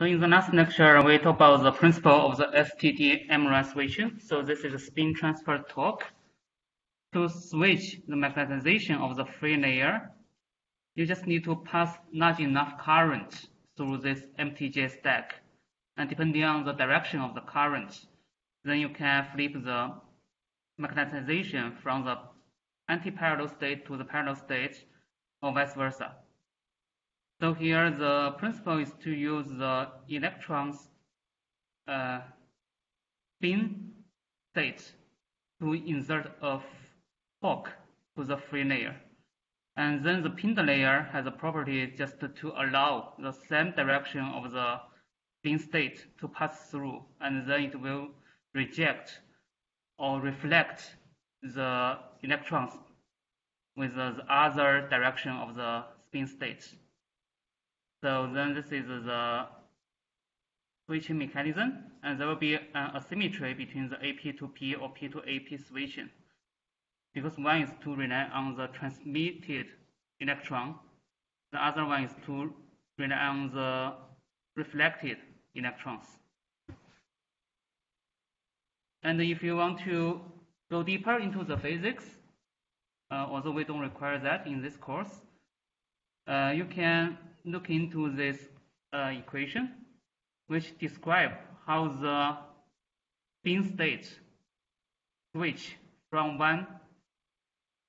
So in the last lecture, we talked about the principle of the STT MRAM switching. So this is a spin transfer torque. To switch the magnetization of the free layer, you just need to pass large enough current through this MTJ stack. And depending on the direction of the current, then you can flip the magnetization from the anti-parallel state to the parallel state or vice versa. So here the principle is to use the electrons uh, spin state to insert a fork to the free layer. And then the pinned layer has a property just to allow the same direction of the spin state to pass through, and then it will reject or reflect the electrons with the other direction of the spin state. So then this is the switching mechanism, and there will be an asymmetry between the AP to P or P to AP switching, because one is to rely on the transmitted electron, the other one is to rely on the reflected electrons. And if you want to go deeper into the physics, uh, although we don't require that in this course, uh, you can look into this uh, equation, which describe how the spin state switch from one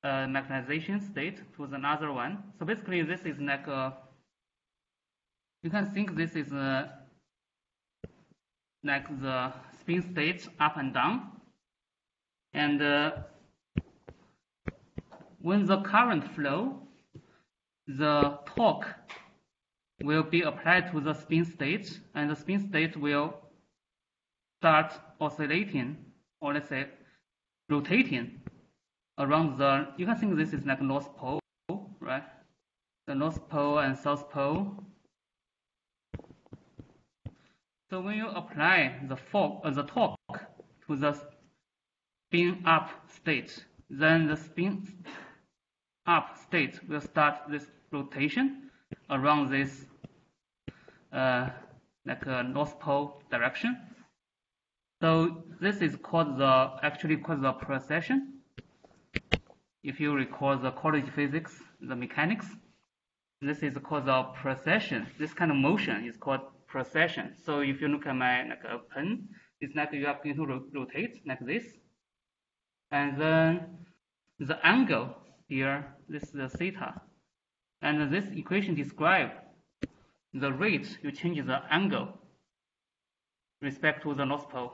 uh, magnetization state to another one. So basically, this is like a, you can think this is a, like the spin state up and down. And uh, when the current flow, the torque will be applied to the spin state, and the spin state will start oscillating, or let's say rotating around the, you can think this is like North Pole, right? The North Pole and South Pole. So when you apply the fork, uh, the torque to the spin up state, then the spin up state will start this rotation around this uh, like a North Pole direction. So this is called the actually called the precession. If you recall the college physics, the mechanics, this is called the precession. This kind of motion is called precession. So if you look at my like a pen, it's like you are going to ro rotate like this, and then the angle here, this is the theta, and this equation describes the rate you change the angle respect to the North Pole.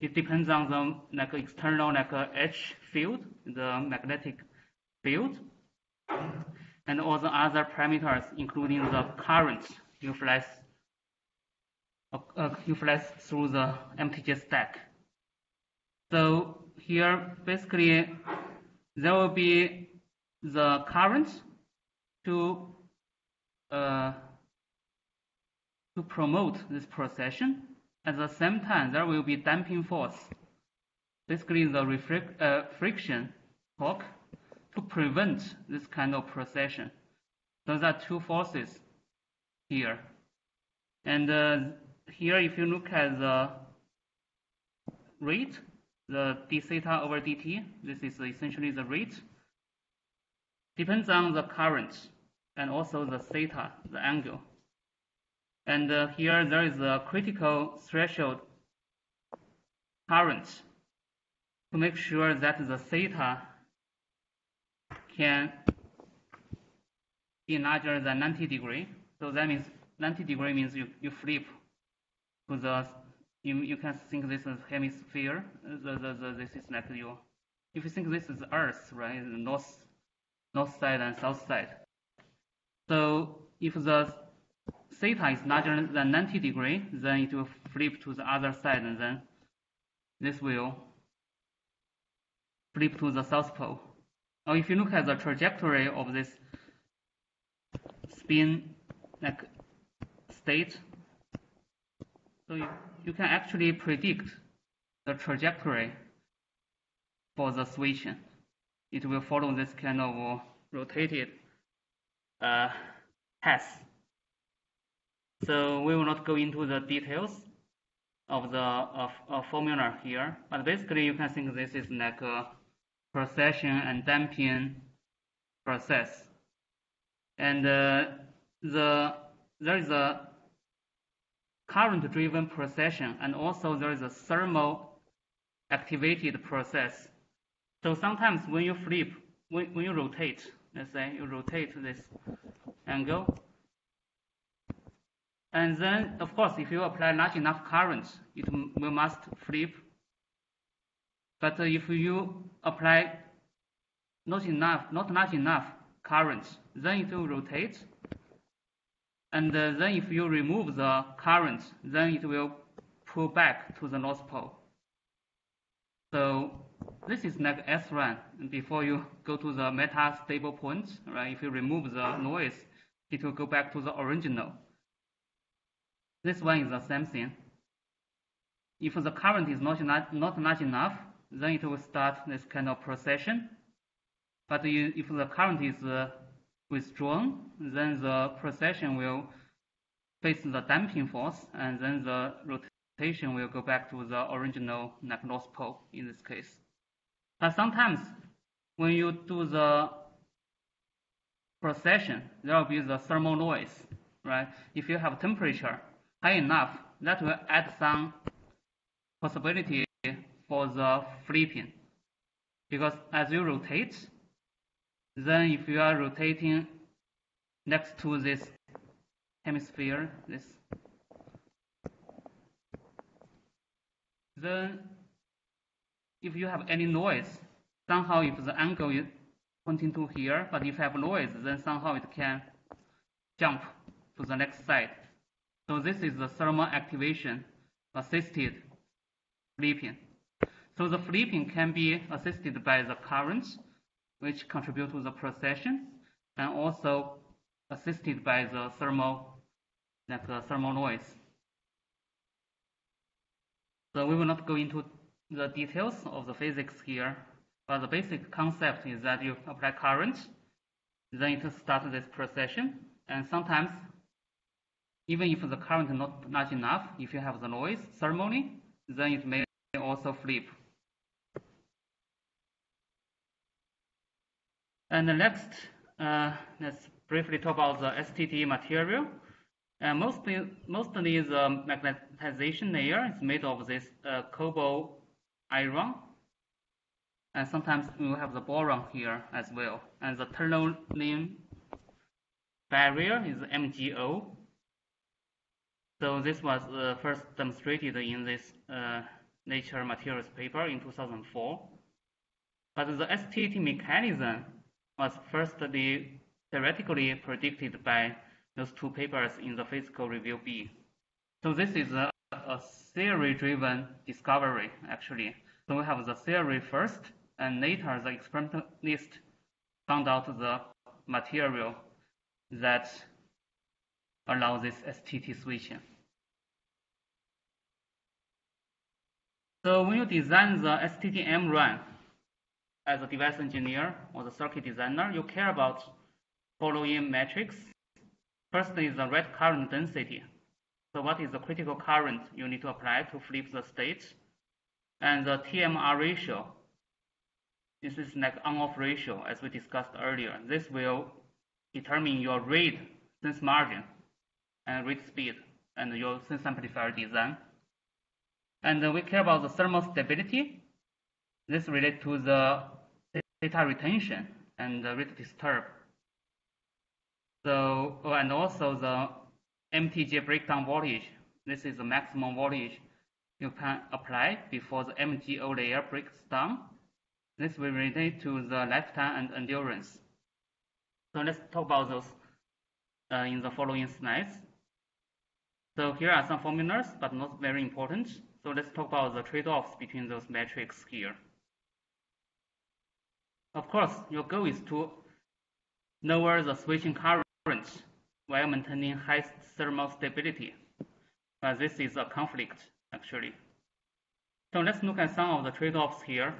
It depends on the like external like H field, the magnetic field, and all the other parameters, including the current you flash uh, uh, you flash through the MTJ stack. So here, basically, there will be the current to uh, to promote this precession. At the same time, there will be damping force, basically the uh, friction torque, to prevent this kind of precession. Those are two forces here. And uh, here, if you look at the rate, the d theta over dt, this is essentially the rate, depends on the current and also the theta, the angle. And uh, here there is a critical threshold current to make sure that the theta can be larger than 90 degree. So that means 90 degree means you, you flip to the, you, you can think this is hemisphere. The, the, the, this is like your, if you think this is Earth, right, north, north side and south side. So if the theta is larger than 90 degree, then it will flip to the other side, and then this will flip to the south pole. Now if you look at the trajectory of this spin like state, so you, you can actually predict the trajectory for the switching. It will follow this kind of rotated uh, path. So we will not go into the details of the of, of formula here, but basically you can think this is like a precession and damping process. And uh, the there is a current-driven precession, and also there is a thermal activated process. So sometimes when you flip, when, when you rotate, let's say you rotate this angle, and then of course if you apply large enough current, it will must flip. But if you apply not enough, not large enough current, then it will rotate and uh, then if you remove the current, then it will pull back to the North Pole. So this is like SRAM. Before you go to the meta-stable point, right? If you remove the noise, it will go back to the original. This one is the same thing. If the current is not, not large enough, then it will start this kind of precession. But if the current is uh, withdrawn, then the precession will face the damping force, and then the rotation will go back to the original like North Pole in this case. But sometimes when you do the precession, there will be the thermal noise, right? If you have temperature high enough, that will add some possibility for the flipping. Because as you rotate, then if you are rotating next to this hemisphere, this, then if you have any noise, somehow if the angle is pointing to here, but if you have noise, then somehow it can jump to the next side. So this is the thermal activation assisted flipping. So the flipping can be assisted by the currents which contribute to the precession, and also assisted by the thermal, like the thermal noise. So we will not go into the details of the physics here, but the basic concept is that you apply current, then it starts this precession, and sometimes even if the current not large enough, if you have the noise thermally, then it may also flip. And next, uh, let's briefly talk about the STT material. Uh, mostly, mostly the magnetization layer is made of this uh, cobalt iron. And sometimes we have the boron here as well. And the tunnel barrier is MgO. So this was uh, first demonstrated in this uh, Nature Materials paper in 2004. But the STT mechanism was firstly theoretically predicted by those two papers in the Physical Review B. So this is a, a theory-driven discovery, actually. So we have the theory first, and later the experimentalist found out the material that allows this STT switching. So when you design the STT-MRAM, as a device engineer or the circuit designer, you care about following metrics. First is the rate current density. So what is the critical current you need to apply to flip the state? And the TMR ratio. This is like on-off ratio as we discussed earlier. This will determine your read sense margin and read speed and your sense amplifier design. And we care about the thermal stability. This relates to the data retention and the rate disturb. So, oh, and also the MTJ breakdown voltage. This is the maximum voltage you can apply before the MGO layer breaks down. This will relate to the lifetime and endurance. So let's talk about those uh, in the following slides. So here are some formulas, but not very important. So let's talk about the trade-offs between those metrics here. Of course, your goal is to lower the switching current while maintaining high thermal stability. But this is a conflict, actually. So let's look at some of the trade-offs here.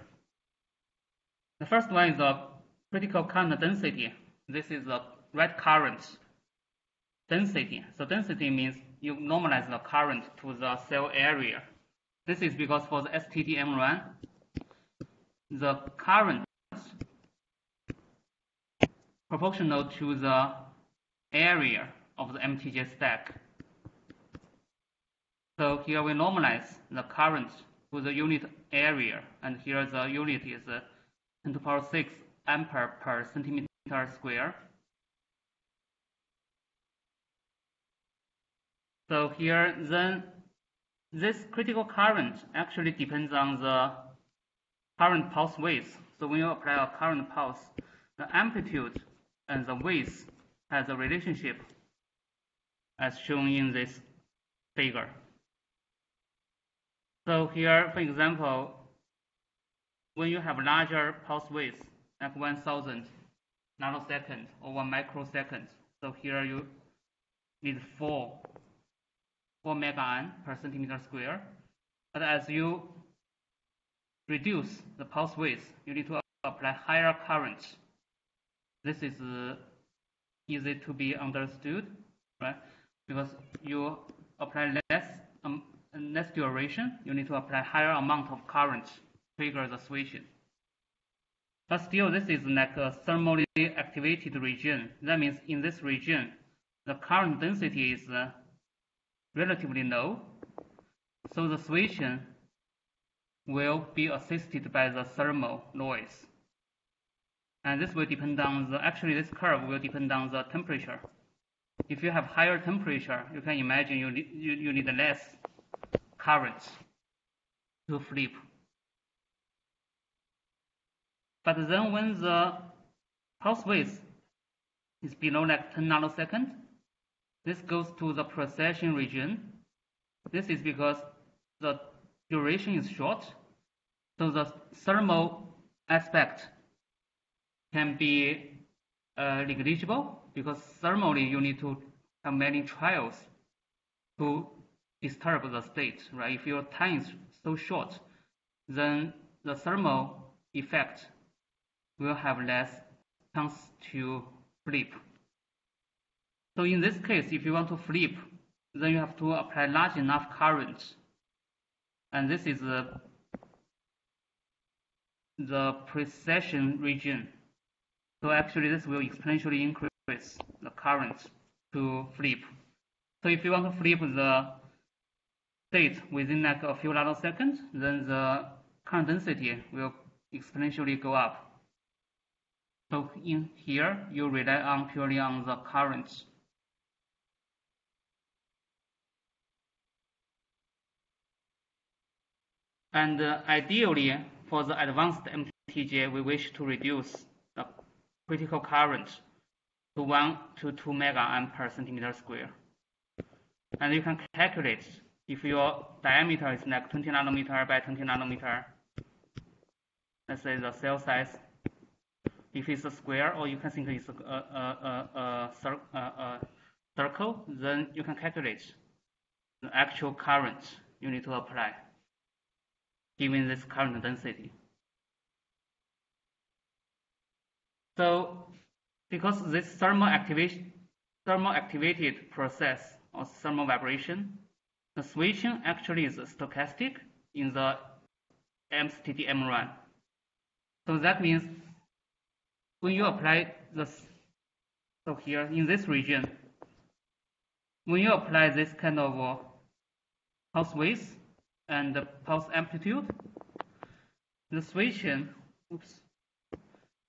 The first one is the critical current density. This is the red current density. So density means you normalize the current to the cell area. This is because for the STT-MRAM, the current proportional to the area of the MTJ stack. So here we normalize the current to the unit area, and here the unit is uh, 10 to the power 6 ampere per centimeter square. So here then this critical current actually depends on the current pulse width. So when you apply a current pulse, the amplitude and the width has a relationship as shown in this figure. So here, for example, when you have larger pulse width, like 1000 nanosecond or 1 microsecond, so here you need 4 4 megaamp per centimeter square. But as you reduce the pulse width, you need to apply higher current. This is uh, easy to be understood, right? Because you apply less um, less duration, you need to apply higher amount of current to trigger the switching. But still, this is like a thermally activated region. That means in this region, the current density is uh, relatively low, so the switching will be assisted by the thermal noise. And this will depend on the, actually this curve will depend on the temperature. If you have higher temperature, you can imagine you need, you, you need less current to flip. But then when the pulse width is below like 10 nanosecond, this goes to the precession region. This is because the duration is short, so the thermal aspect can be uh, negligible because thermally you need to have many trials to disturb the state, right? If your time is so short, then the thermal effect will have less chance to flip. So in this case, if you want to flip, then you have to apply large enough current. And this is the, the precession region. So actually this will exponentially increase the current to flip. So if you want to flip the state within like a few nanoseconds, then the current density will exponentially go up. So in here, you rely on purely on the current And uh, ideally, for the advanced MTJ, we wish to reduce the critical current to 1 to 2 megaamp per centimeter square. And you can calculate if your diameter is like 20 nanometer by 20 nanometer, let's say the cell size, if it's a square or you can think it's a, a, a, a circle, then you can calculate the actual current you need to apply given this current density. So because this thermal activation, thermal activated process or thermal vibration, the switching actually is stochastic in the MSTT-MRAM. So that means when you apply this, so here in this region, when you apply this kind of uh, pulse width, and the pulse amplitude. The switching oops,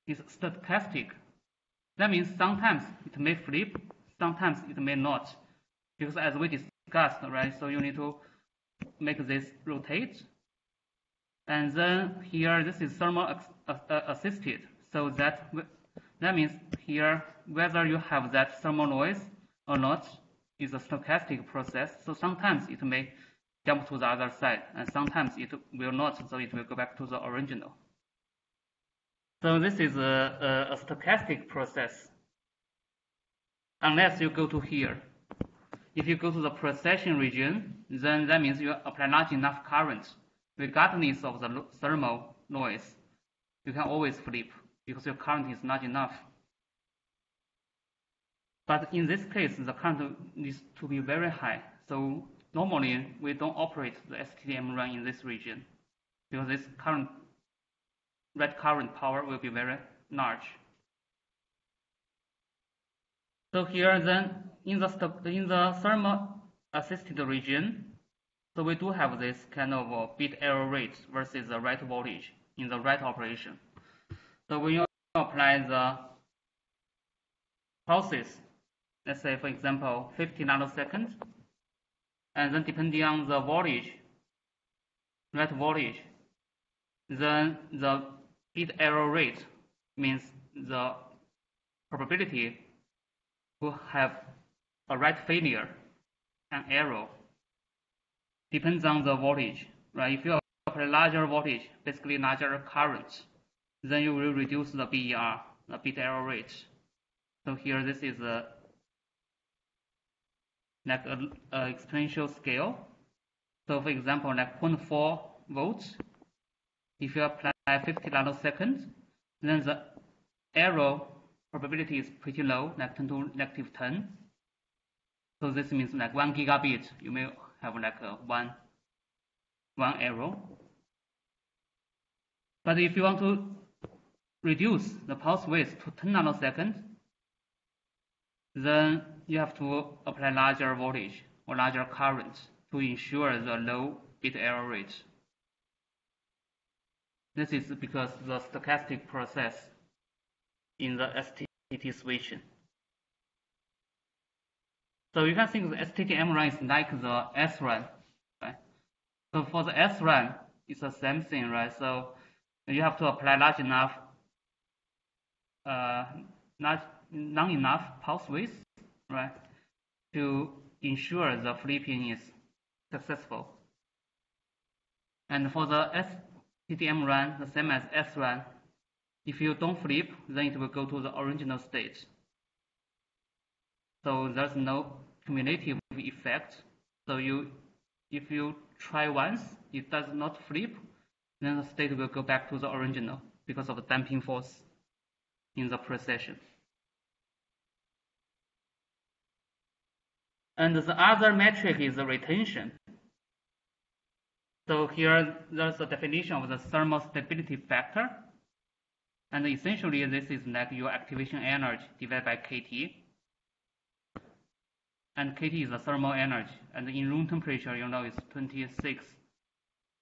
is stochastic. That means sometimes it may flip, sometimes it may not. Because as we discussed, right, so you need to make this rotate. And then here, this is thermal uh, assisted. So that, that means here, whether you have that thermal noise or not is a stochastic process. So sometimes it may jump to the other side, and sometimes it will not, so it will go back to the original. So this is a, a, a stochastic process, unless you go to here. If you go to the precession region, then that means you apply large enough current, regardless of the thermal noise. You can always flip because your current is large enough. But in this case, the current needs to be very high. So normally we don't operate the STT-MRAM in this region because this current red current power will be very large. So here then in the in the thermal assisted region, so we do have this kind of uh, bit error rate versus the write voltage in the write operation. So when you apply the pulses, let's say for example 50 nanoseconds, and then depending on the voltage, write voltage, then the bit error rate means the probability to have a write failure an error depends on the voltage, right? If you apply a larger voltage, basically larger current, then you will reduce the BER, the bit error rate. So here this is a like a, a exponential scale. So for example, like 0.4 volts, if you apply 50 nanoseconds, then the error probability is pretty low, like 10 to negative 10. So this means like 1 gigabit, you may have like a one, one error. But if you want to reduce the pulse width to 10 nanoseconds, then you have to apply larger voltage or larger currents to ensure the low bit error rate. This is because the stochastic process in the STT switching. So you can think the STT-MRAM is like the SRAM, right? So for the S SRAM, it's the same thing, right? So you have to apply large enough, uh, large, long enough pulse width, right, to ensure the flipping is successful. And for the STT-MRAM, the same as SRAM, if you don't flip, then it will go to the original state. So there's no cumulative effect. So you, if you try once, it does not flip, then the state will go back to the original because of the damping force in the precession. And the other metric is the retention. So here there's a definition of the thermal stability factor. And essentially this is like your activation energy divided by KT and KT is the thermal energy, and in room temperature, you know, it's 26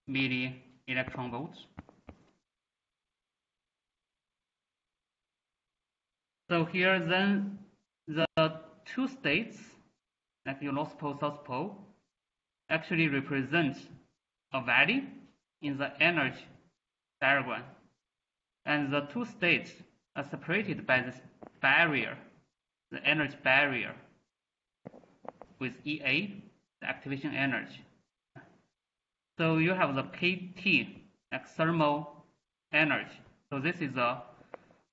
milli electron volts. So here then the two states, like your North Pole, South Pole, actually represent a value in the energy diagram. And the two states are separated by this barrier, the energy barrier with EA, the activation energy. So you have the KT, like thermal energy. So this is a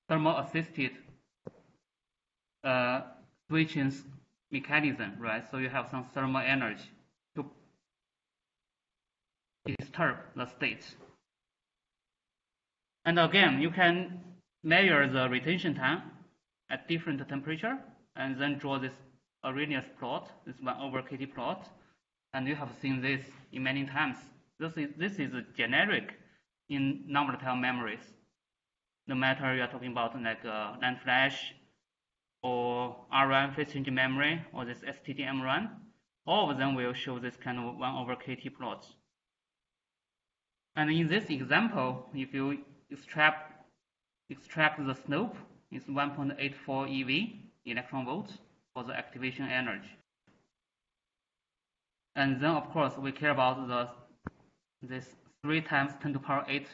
thermal assisted uh, switching mechanism, right? So you have some thermal energy to disturb the state. And again, you can measure the retention time at different temperature and then draw this Arrhenius plot, this one over KT plot, and you have seen this in many times. This is, this is generic in non-volatile memories. No matter you are talking about like uh, NAND flash or RRAM change memory or this STT-MRAM, all of them will show this kind of 1 over KT plots. And in this example, if you extract, extract the slope, it's 1.84 EV, electron volts for the activation energy. And then of course we care about the this 3 times 10 to the power 8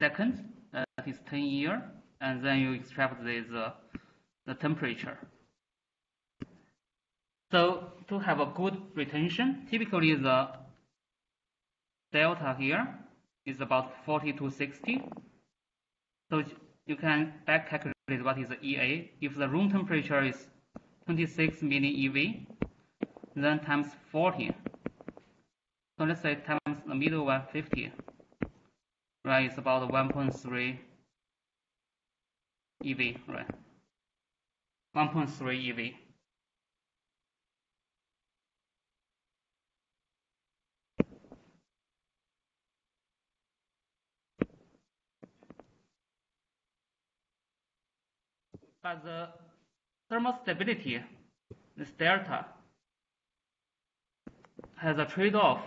seconds, that is 10 year, and then you extract the, the temperature. So to have a good retention, typically the delta here is about 40 to 60. So you can back calculate what is the EA. If the room temperature is 26 milli EV, then times 40. So let's say times the middle one 50, right? It's about 1.3 EV, right? 1.3 EV. But the thermal stability, this delta, has a trade-off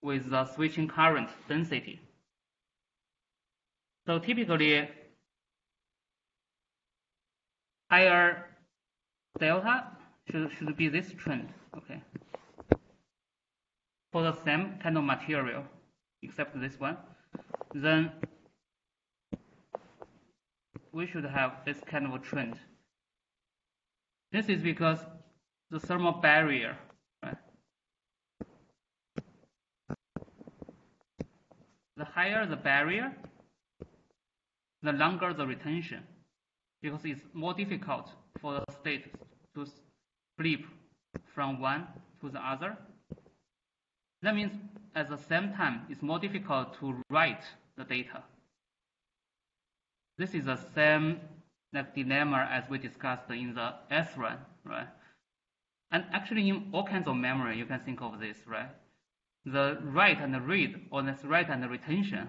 with the switching current density. So typically, higher delta should, should be this trend, okay? For the same kind of material, except this one, then we should have this kind of a trend. This is because the thermal barrier, right? The higher the barrier, the longer the retention, because it's more difficult for the state to flip from one to the other. That means at the same time, it's more difficult to write the data. This is the same like dilemma as we discussed in the SRAM, right? And actually in all kinds of memory, you can think of this, right? The write and the read, or the write and the retention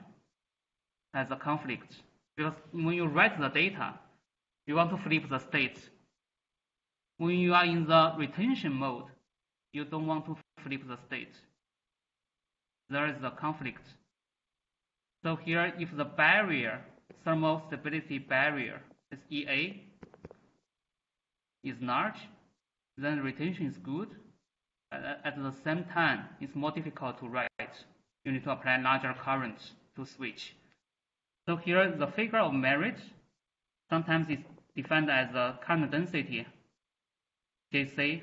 has a conflict. Because when you write the data, you want to flip the state. When you are in the retention mode, you don't want to flip the state. There is a conflict. So here, if the barrier, thermal stability barrier, is EA, is large, then retention is good. At the same time, it's more difficult to write. You need to apply larger current to switch. So here, the figure of merit sometimes is defined as the current density, Jc,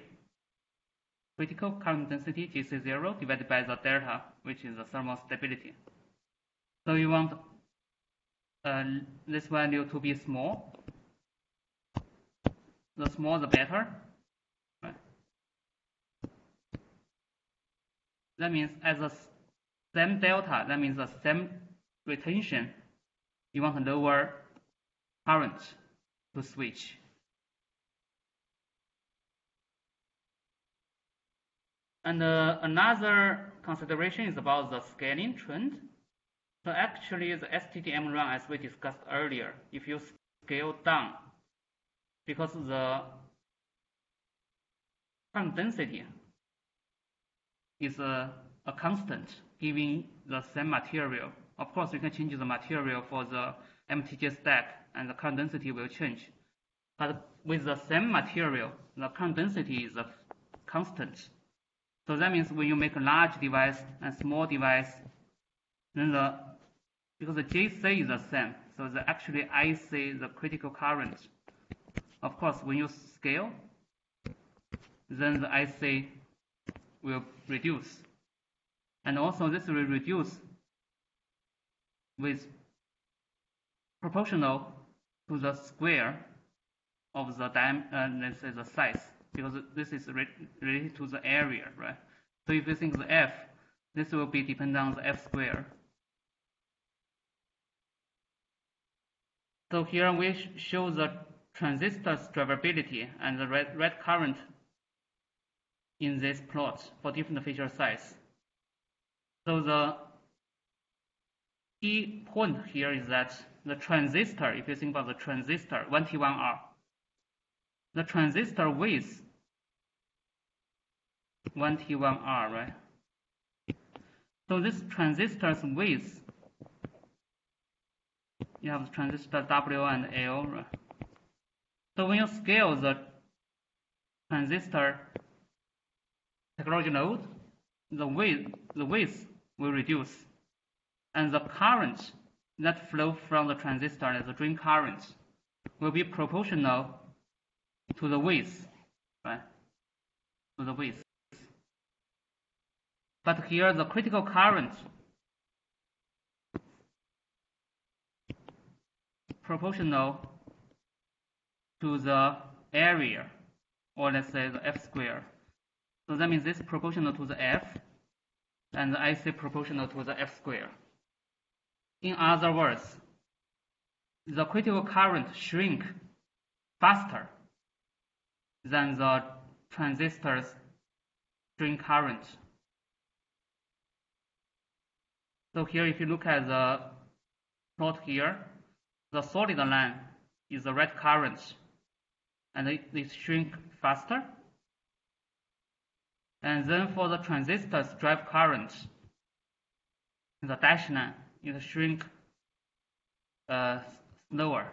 critical current density, Jc0, divided by the delta, which is the thermal stability. So you want uh, this value to be small. The smaller the better. That means as a same delta, that means the same retention, you want a lower current to switch. And uh, another consideration is about the scaling trend. So actually the STT run, as we discussed earlier, if you scale down, because the current density is a, a constant given the same material. Of course, you can change the material for the MTJ stack and the current density will change. But with the same material, the current density is a constant. So that means when you make a large device and small device, then the because the JC is the same, so the actually IC the critical current. Of course, when you scale, then the IC will reduce, and also this will reduce with proportional to the square of the uh, let's say the size because this is re related to the area, right? So if you think the f, this will be dependent on the f square. So here we show the transistor's drivability and the red, red current in this plot for different feature size. So the key point here is that the transistor, if you think about the transistor, 1T1R, the transistor width 1T1R, right? So this transistor's width, you have the transistor W and L? So when you scale the transistor technology node, the width, the width will reduce, and the current that flow from the transistor as the drain current will be proportional to the width, right? To the width. But here the critical current proportional to the area, or let's say the f square. So that means this proportional to the f, and the IC proportional to the f square. In other words, the critical current shrink faster than the transistor's drain current. So here, if you look at the plot here, the solid line is the red current, and it, it shrink faster. And then for the transistors drive current, the dash line, it shrink uh, slower.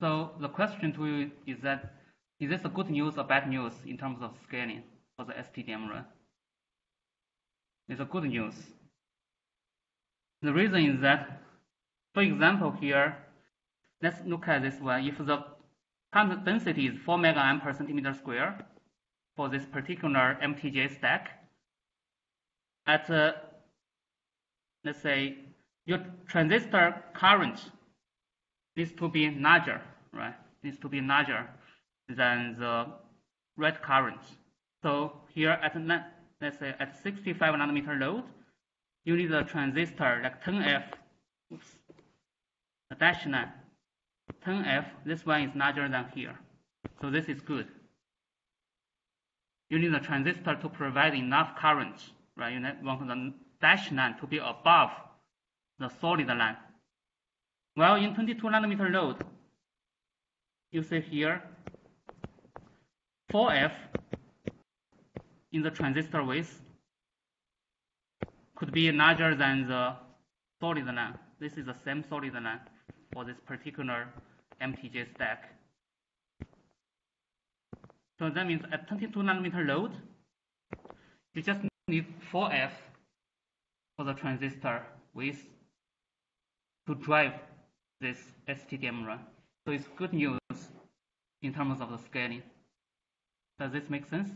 So the question to you is that, is this a good news or bad news in terms of scaling for the STT-MRAM? It's a good news. The reason is that, for example here, let's look at this one. If the current density is 4 megaamp per centimeter square for this particular MTJ stack, at, uh, let's say, your transistor current needs to be larger, right? Needs to be larger than the red current. So here at let's say at 65 nanometer node, you need a transistor like 10F, oops, a dash line, 10F, this one is larger than here. So this is good. You need a transistor to provide enough current, right? You want the dash line to be above the solid line. Well, in 22 nanometer node, you see here, 4F in the transistor width could be larger than the solid line. This is the same solid line for this particular MTJ stack. So that means at 22 nanometer node, you just need 4F for the transistor with to drive this STT-MRAM. So it's good news in terms of the scaling. Does this make sense?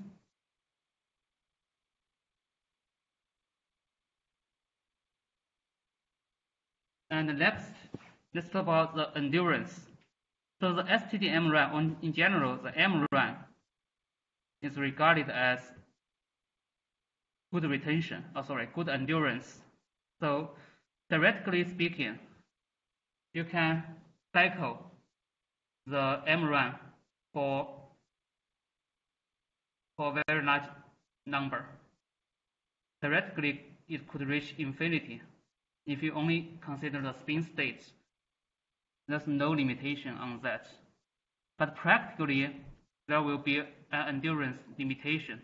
And next, let's talk about the endurance. So the STT-MRAM, in general, the MRAM is regarded as good retention, oh sorry, good endurance. So theoretically speaking, you can cycle the MRAM for for a very large number. Theoretically, it could reach infinity if you only consider the spin states. There's no limitation on that. But practically, there will be an endurance limitation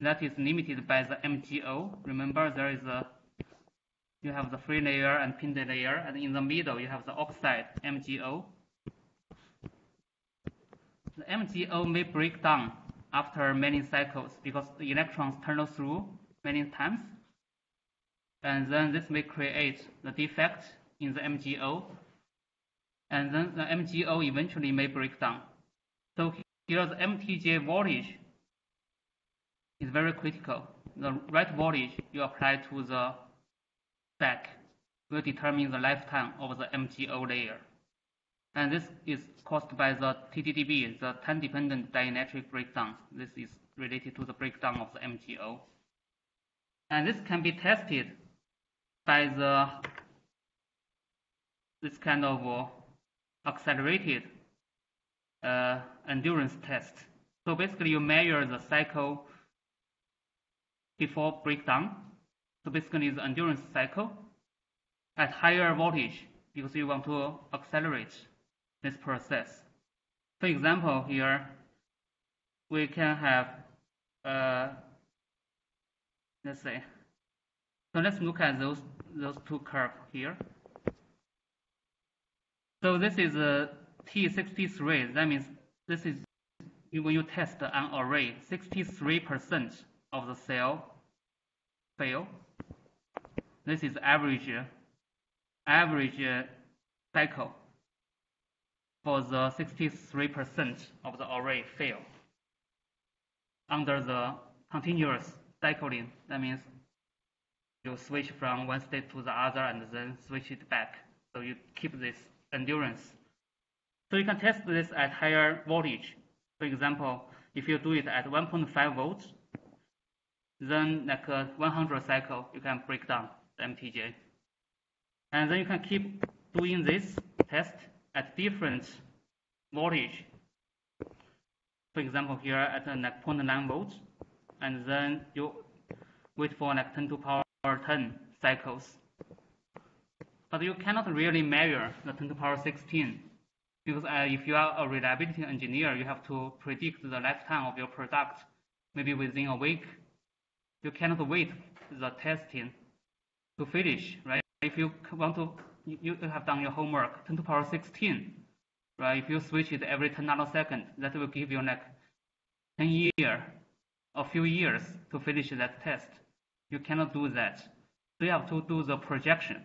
that is limited by the MGO. Remember, there is a you have the free layer and pinned layer, and in the middle you have the oxide MGO. The MGO may break down after many cycles because the electrons turn through many times, and then this may create the defect in the MGO, and then the MGO eventually may break down. So here the MTJ voltage is very critical. The write voltage you apply to the stack will determine the lifetime of the MGO layer. And this is caused by the TDDB, the time-dependent dielectric breakdown. This is related to the breakdown of the MGO. And this can be tested by the this kind of uh, accelerated uh, endurance test. So basically you measure the cycle before breakdown so basically the endurance cycle at higher voltage because you want to accelerate this process. For example, here we can have, uh, let's say, so let's look at those those two curves here. So this is a T63. That means this is when you test an array, 63% of the cell fail this is average average cycle for the 63% of the array fail under the continuous cycling. That means you switch from one state to the other and then switch it back. So you keep this endurance. So you can test this at higher voltage. For example, if you do it at 1.5 volts, then like a 100 cycle, you can break down. The MTJ. And then you can keep doing this test at different voltage. For example, here at uh, like 0.9 volts, and then you wait for like 10 to power 10 cycles. But you cannot really measure the 10 to power 16 because uh, if you are a reliability engineer, you have to predict the lifetime of your product, maybe within a week. You cannot wait the testing to finish, right? If you want to, you have done your homework, 10 to power 16, right? If you switch it every 10 nanosecond, that will give you like 10 year, a few years to finish that test. You cannot do that. So you have to do the projection.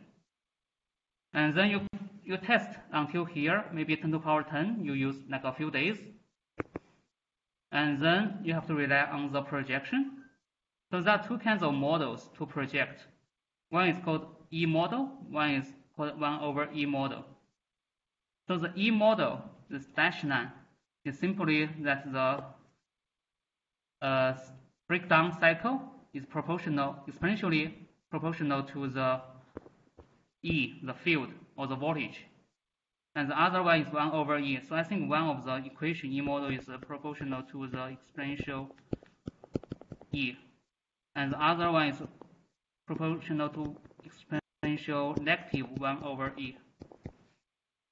And then you, you test until here, maybe 10 to power 10, you use like a few days. And then you have to rely on the projection. So there are two kinds of models to project. One is called E model, one is called 1 over E model. So the E model, this dash line, is simply that the uh, breakdown cycle is proportional, exponentially proportional to the E, the field, or the voltage. And the other one is 1 over E. So I think one of the equation E model is proportional to the exponential E. And the other one is proportional to exponential negative 1 over E.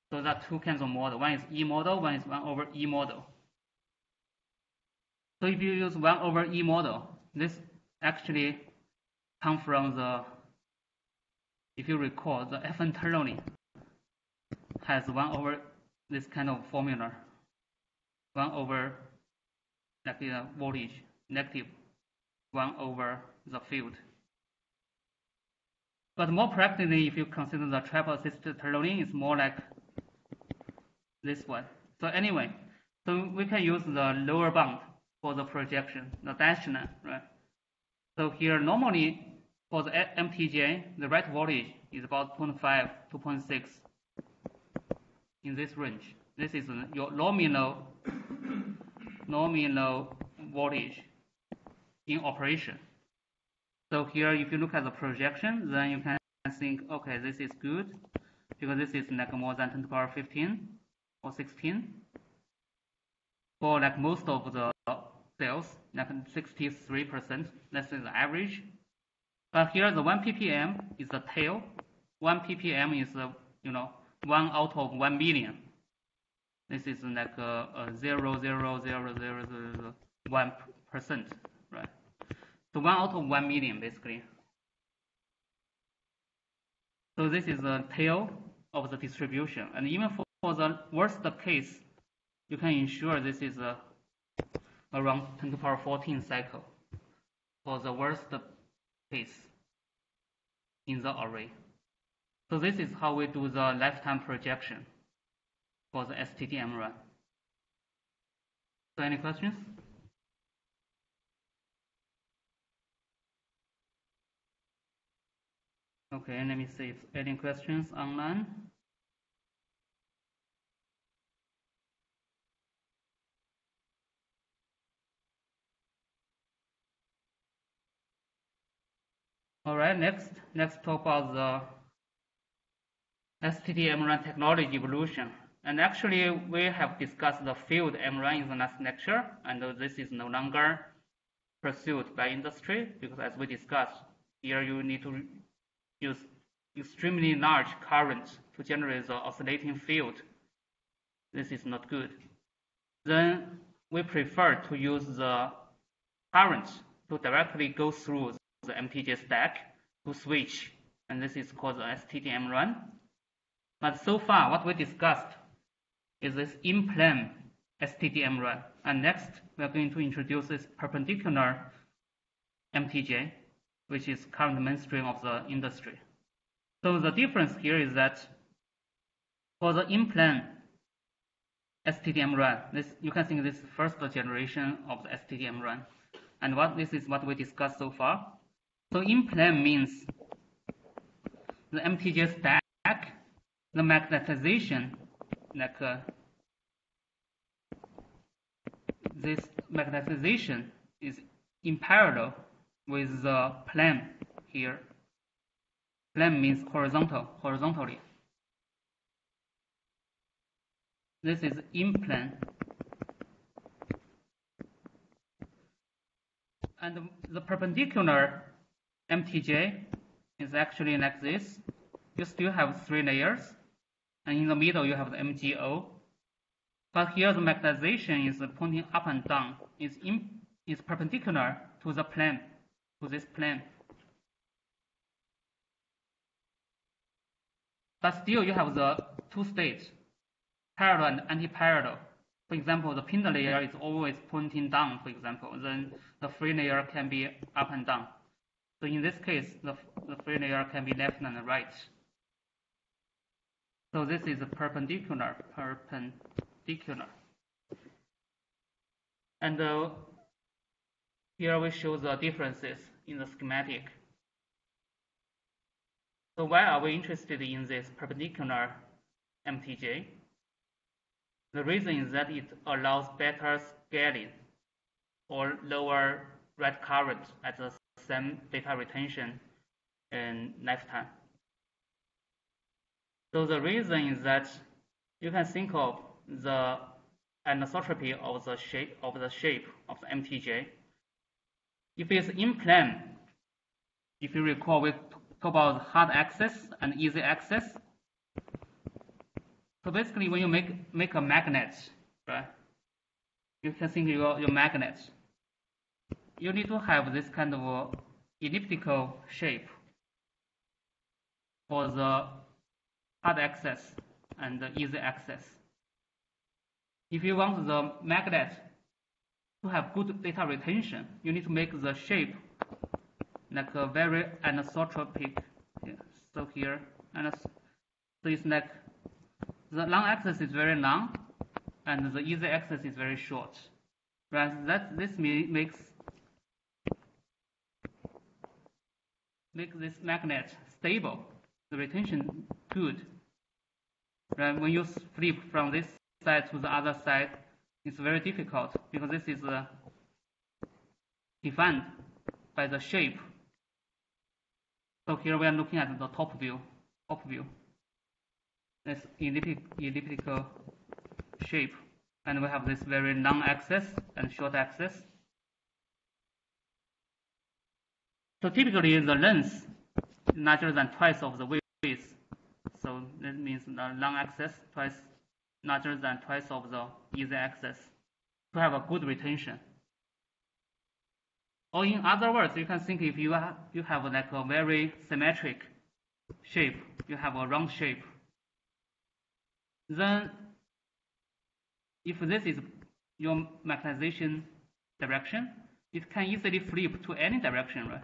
So there are two kinds of model. One is E model, one is 1 over E model. So if you use 1 over E model, this actually come from the, if you recall, the FN tunneling has 1 over this kind of formula, 1 over like the voltage, negative 1 over the field. But more practically, if you consider the trap assisted tunneling, it's more like this one. So anyway, so we can use the lower bound for the projection, the dashed line, right? So here normally for the MTJ, the write voltage is about 0.5 2.6 in this range. This is your nominal nominal voltage in operation. So here, if you look at the projection, then you can think, okay, this is good because this is like more than 10 to the power 15 or 16. For like most of the cells, like 63%, that's the average. But here, the 1 ppm is the tail. 1 ppm is, the, you know, 1 out of 1 million. This is like a, a 0, 0, 0, 0, 0, 1 percent, right? So 1 out of 1 million, basically. So this is the tail of the distribution. And even for, for the worst case, you can ensure this is a, around 10 to the power 14 cycle for the worst case in the array. So this is how we do the lifetime projection for the STT run. So any questions? Okay, let me see if any questions online. All right, next, let's talk about uh, the STT-MRAM technology evolution. And actually, we have discussed the field MRAM in the last lecture, and this is no longer pursued by industry because as we discussed, here you need to use extremely large currents to generate the oscillating field. This is not good. Then we prefer to use the current to directly go through the MTJ stack to switch, and this is called the STT-RAM. But so far, what we discussed is this in-plane STT-RAM. And next, we are going to introduce this perpendicular MTJ, which is current mainstream of the industry. So the difference here is that for the in-plane STT-RAM, this you can think this first generation of the STT-RAM, and what this is what we discussed so far. So in-plane means the MTJ stack, the magnetization, like uh, this magnetization is in parallel with the plane here. Plane means horizontal, horizontally. This is in plane. And the perpendicular MTJ is actually like this. You still have three layers, and in the middle you have the MgO, But here the magnetization is pointing up and down. It's, in, it's perpendicular to the plane, to this plane. But still you have the two states, parallel and anti-parallel. For example, the pinned layer is always pointing down, for example, then the free layer can be up and down. So in this case, the, the free layer can be left and right. So this is a perpendicular, perpendicular. And uh, here we show the differences in the schematic. So why are we interested in this perpendicular MTJ? The reason is that it allows better scaling or lower write current at the same data retention in lifetime. So the reason is that you can think of the anisotropy of the shape of the shape of the MTJ. If it's in plane, if you recall, we talk about hard axis and easy axis. So basically, when you make make a magnet, right? You can think your your magnet. You need to have this kind of elliptical shape for the hard axis and the easy axis. If you want the magnet to have good data retention, you need to make the shape like a very anisotropic. So here, and so it's like the long axis is very long, and the easy axis is very short. Right? That this makes make this magnet stable, the retention good. Right? When you flip from this side to the other side, it's very difficult because this is uh, defined by the shape. So here we are looking at the top view, top view. This elliptic, elliptical shape, and we have this very long axis and short axis. So typically the length is larger than twice of the width. So that means the long axis twice larger than twice of the easy axis to have a good retention. Or in other words, you can think if you have, you have like a very symmetric shape, you have a round shape, then if this is your magnetization direction, it can easily flip to any direction, right?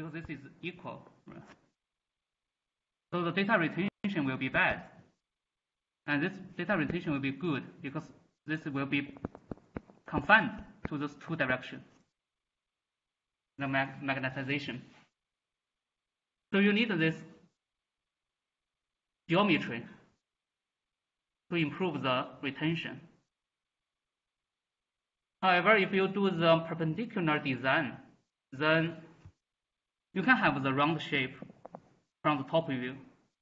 Because this is equal. So the data retention will be bad. And this data retention will be good because this will be confined to those two directions, the mag magnetization. So you need this geometry to improve the retention. However, if you do the perpendicular design, then you can have the round shape from the top view.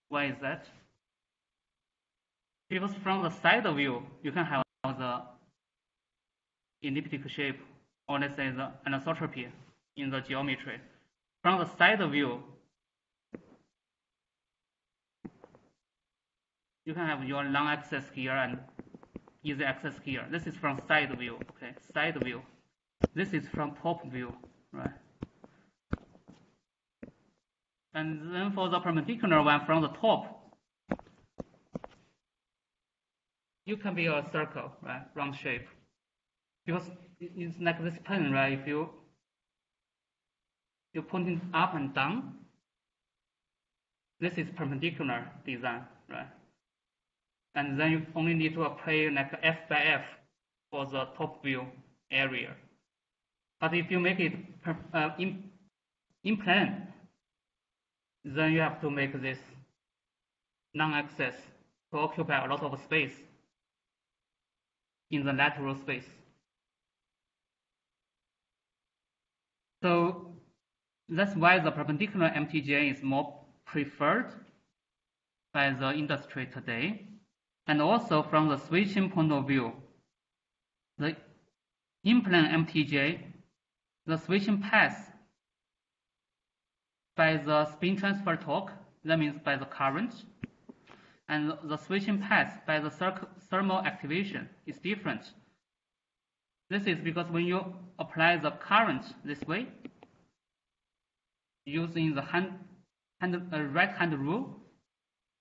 Why is that? Because from the side view, you can have the elliptic shape, or let's say the anisotropy in the geometry. From the side view, you can have your long axis here and easy axis here. This is from side view, okay, side view. This is from top view, right? And then for the perpendicular one from the top, you can be a circle, right, round shape because it's like this pen, right? If you you're pointing up and down, this is perpendicular design, right? And then you only need to apply like F by F for the top view area. But if you make it uh, in in plane, then you have to make this long axis to occupy a lot of space in the lateral space. So that's why the perpendicular MTJ is more preferred by the industry today. And also from the switching point of view, the in-plane MTJ, the switching path by the spin transfer torque, that means by the current, and the switching path by the thermal activation is different. This is because when you apply the current this way, using the hand, hand, uh, right hand rule,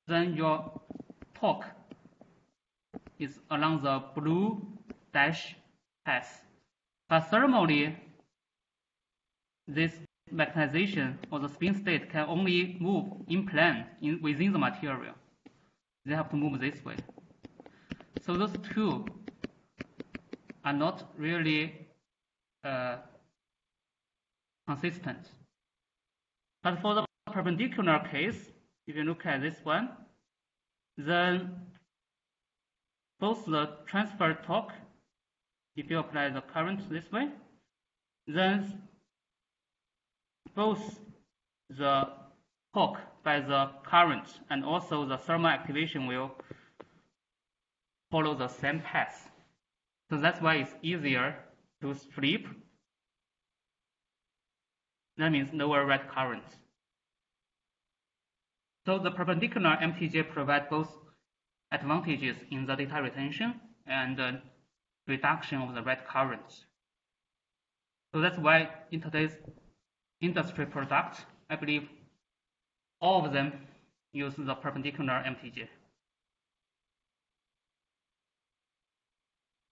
then your torque is along the blue dash path. But thermally, this magnetization or the spin state can only move in plane in, within the material. They have to move this way. So those two are not really uh, consistent. But for the perpendicular case, if you look at this one, then both the transfer torque, if you apply the current this way, then both the torque by the current and also the thermal activation will follow the same path. So that's why it's easier to flip. That means lower write current. So the perpendicular MTJ provide both advantages in the data retention and uh, reduction of the write current. So that's why in today's industry product, I believe all of them use the perpendicular MTJ.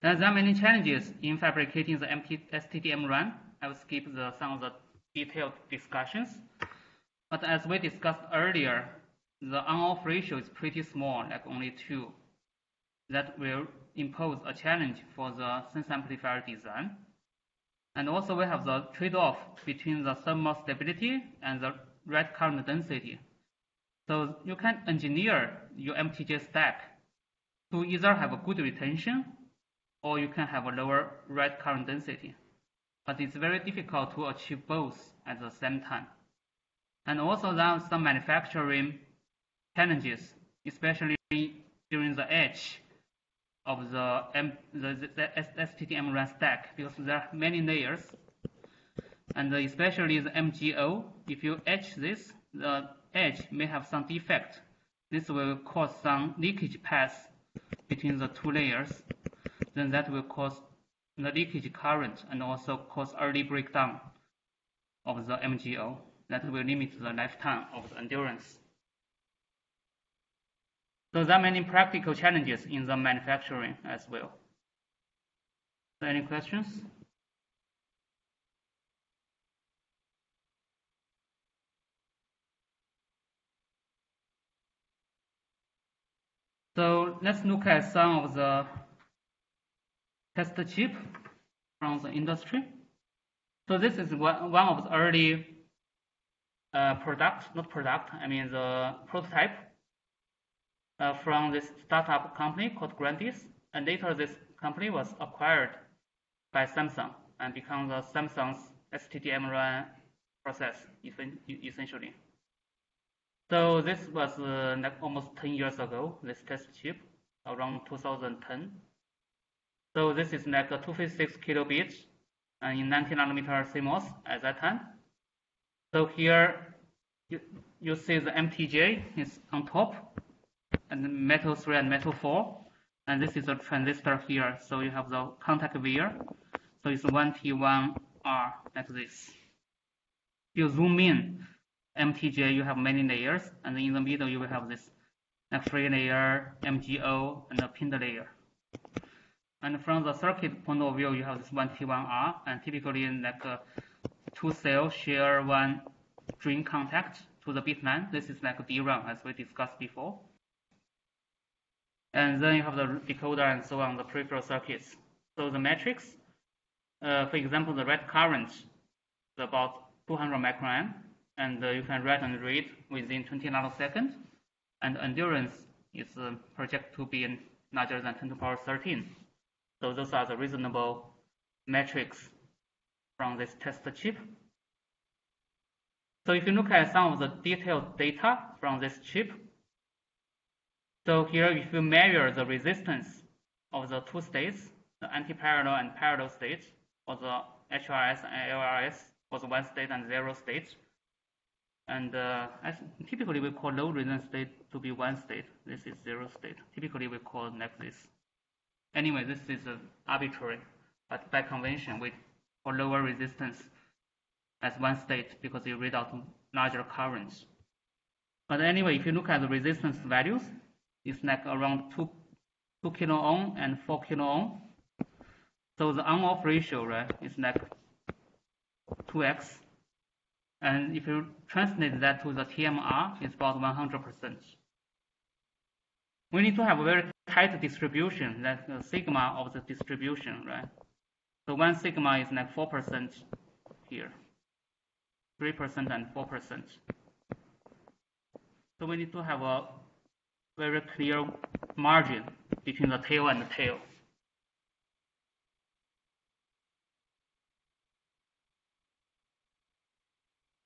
There are many challenges in fabricating the MT STT-RAM. I will skip the, some of the detailed discussions. But as we discussed earlier, the on-off ratio is pretty small, like only 2. That will impose a challenge for the sense amplifier design. And also we have the trade-off between the thermal stability and the write current density. So you can engineer your MTJ stack to either have a good retention or you can have a lower write current density. But it's very difficult to achieve both at the same time. And also there are some manufacturing challenges, especially during the edge of the, M, the, the, the STT-MRAM stack, because there are many layers, and especially the MgO. If you etch this, the edge may have some defect. This will cause some leakage path between the two layers. Then that will cause the leakage current and also cause early breakdown of the MgO. That will limit the lifetime of the endurance. So there are many practical challenges in the manufacturing as well. So any questions? So let's look at some of the test chip from the industry. So this is one, one of the early uh, product, not product, I mean the prototype uh, from this startup company called Grandis, and later this company was acquired by Samsung and become the Samsung's STT-MRAM process essentially. So this was uh, like almost 10 years ago, this test chip, around 2010. So this is like a 256 kilobits and in 90 nanometer CMOS at that time. So here you, you see the MTJ is on top and metal 3 and metal 4. And this is a transistor here. So you have the contact via. So it's 1T1R like this. If you zoom in MTJ, you have many layers. And in the middle, you will have this free layer, MgO, and a pinned layer. And from the circuit point of view, you have this 1T1R. And typically, like uh, two cells share one drain contact to the bit line. This is like DRAM, as we discussed before. And then you have the decoder and so on, the peripheral circuits. So the matrix, uh, for example, the write current is about 200 microamp, and uh, you can write and read within 20 nanoseconds. And endurance is uh, projected to be larger than 10 to the power 13. So those are the reasonable metrics from this test chip. So if you look at some of the detailed data from this chip, so here, if you measure the resistance of the two states, the anti-parallel and parallel states, or the HRS and LRS for the one state and zero state, And uh, typically we call low resistance state to be one state. This is zero state. Typically we call like this. Anyway, this is uh, arbitrary, but by convention we call lower resistance as one state because you read out larger currents. But anyway, if you look at the resistance values, it's like around 2, 2 kilo ohm and 4 kilo ohm. So the on-off ratio, right, is like 2x and if you translate that to the TMR, it's about 100%. We need to have a very tight distribution, that's the sigma of the distribution, right? So one sigma is like 4% here, 3% and 4%. So we need to have a very clear margin between the tail and the tail.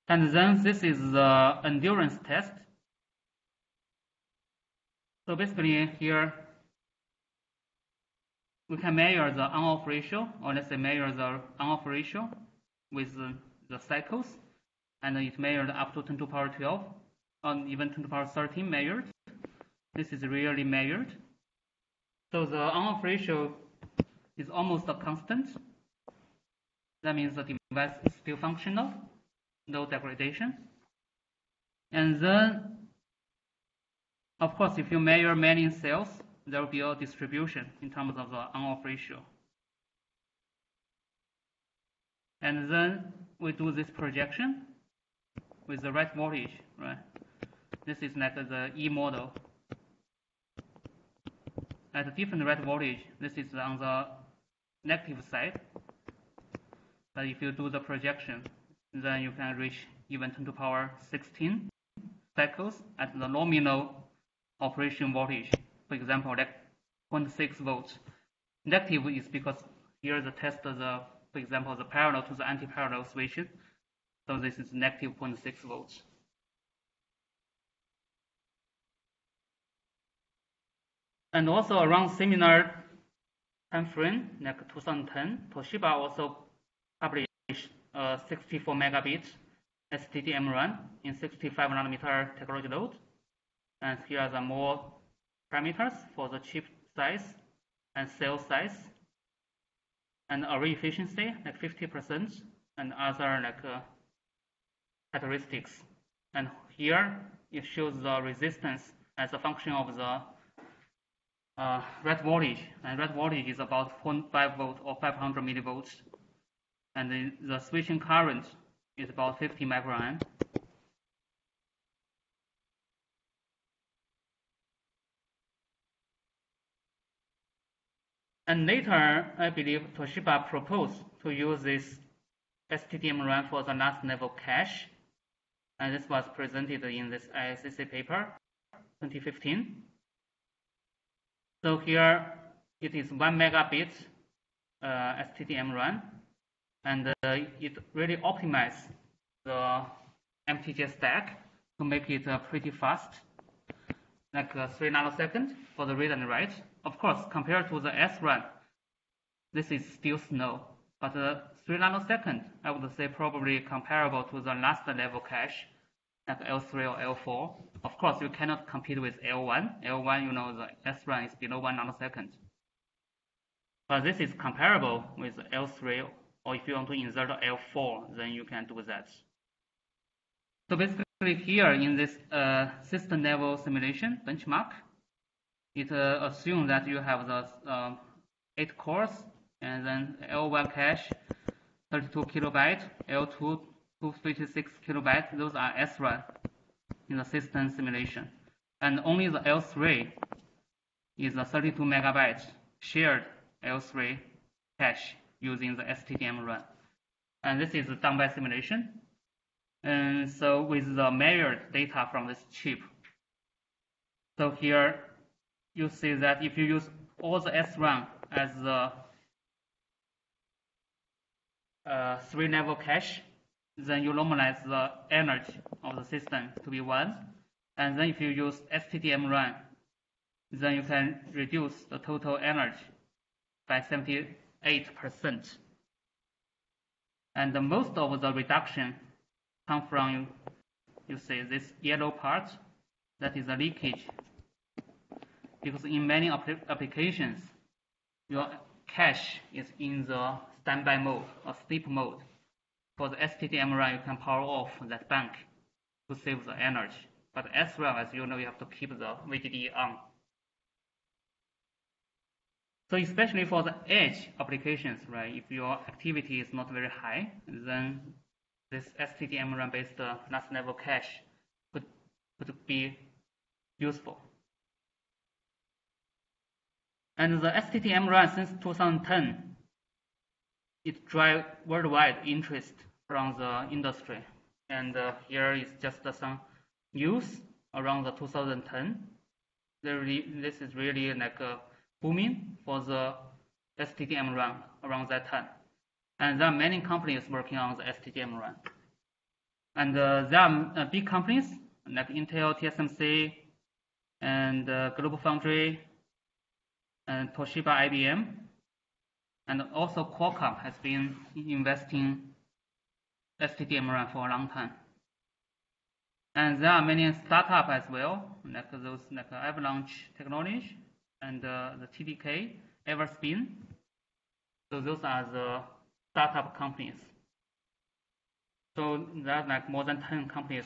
And then this is the endurance test. So basically here, we can measure the on-off ratio, or let's say measure the on-off ratio with the, the, cycles, and it measured up to 10 to the power 12, or even 10 to the power 13 measured. This is really measured. So the on-off ratio is almost a constant. That means the device is still functional no degradation. And then, of course, if you measure many cells, there will be a distribution in terms of the on-off ratio. And then we do this projection with the write voltage, right? This is like the E model. At different write voltage, this is on the negative side. But if you do the projection, then you can reach even 10 to power 16 cycles at the nominal operation voltage, for example, like 0.6 volts. Negative is because here the test the, for example, the parallel to the anti-parallel switches. So this is negative 0.6 volts. And also around similar time frame, like 2010, Toshiba also published uh, 64 megabit STT run in 65 nanometer technology node. And here are the more parameters for the chip size and cell size and array efficiency like 50% and other like uh, characteristics. And here it shows the resistance as a function of the uh, write voltage. And write voltage is about 0.5 volt or 500 millivolts and the, the switching current is about 50 microamp. And later, I believe Toshiba proposed to use this STT-MRAM for the last level cache. And this was presented in this ISSCC paper, 2015. So here it is one megabit uh, STT-MRAM and uh, it really optimizes the FPGA stack to make it uh, pretty fast, like uh, 3 nanoseconds for the read and write. Of course, compared to the SRAM, this is still slow, but uh, 3 nanosecond, I would say probably comparable to the last level cache, like L3 or L4. Of course, you cannot compete with L1. L1, you know, the SRAM is below 1 nanosecond. But this is comparable with L3 or if you want to insert L4, then you can do that. So basically here in this uh, system level simulation benchmark, it uh, assumes that you have the uh, 8 cores and then L1 cache 32 kilobyte, L2 256 kilobyte, those are SRAM in the system simulation. And only the L3 is a 32 megabyte shared L3 cache using the STT-MRAM. And this is done by simulation. And so with the measured data from this chip. So here you see that if you use all the SRAM as the uh, three level cache, then you normalize the energy of the system to be one. And then if you use STT-MRAM, then you can reduce the total energy by 70 8%. And most of the reduction come from you see this yellow part, that is the leakage. Because in many applications, your cache is in the standby mode or sleep mode. For the STT-MRAM, you can power off that bank to save the energy. But as well as you know, you have to keep the VDD on. So especially for the edge applications, right? If your activity is not very high, then this STT-MRAM based uh, last level cache could, could be useful. And the STT-MRAM since 2010, it drive worldwide interest from the industry. And uh, here is just some news around the 2010. Really, this is really like a booming for the STT-MRAM around that time. And there are many companies working on the STT-MRAM. And uh, there are uh, big companies like Intel, TSMC, and uh, Global Foundry, and Toshiba, IBM, and also Qualcomm has been investing STT-MRAM for a long time. And there are many startups as well, like those like Avalanche Technology and uh, the TDK, Everspin. So those are the startup companies. So there are like more than 10 companies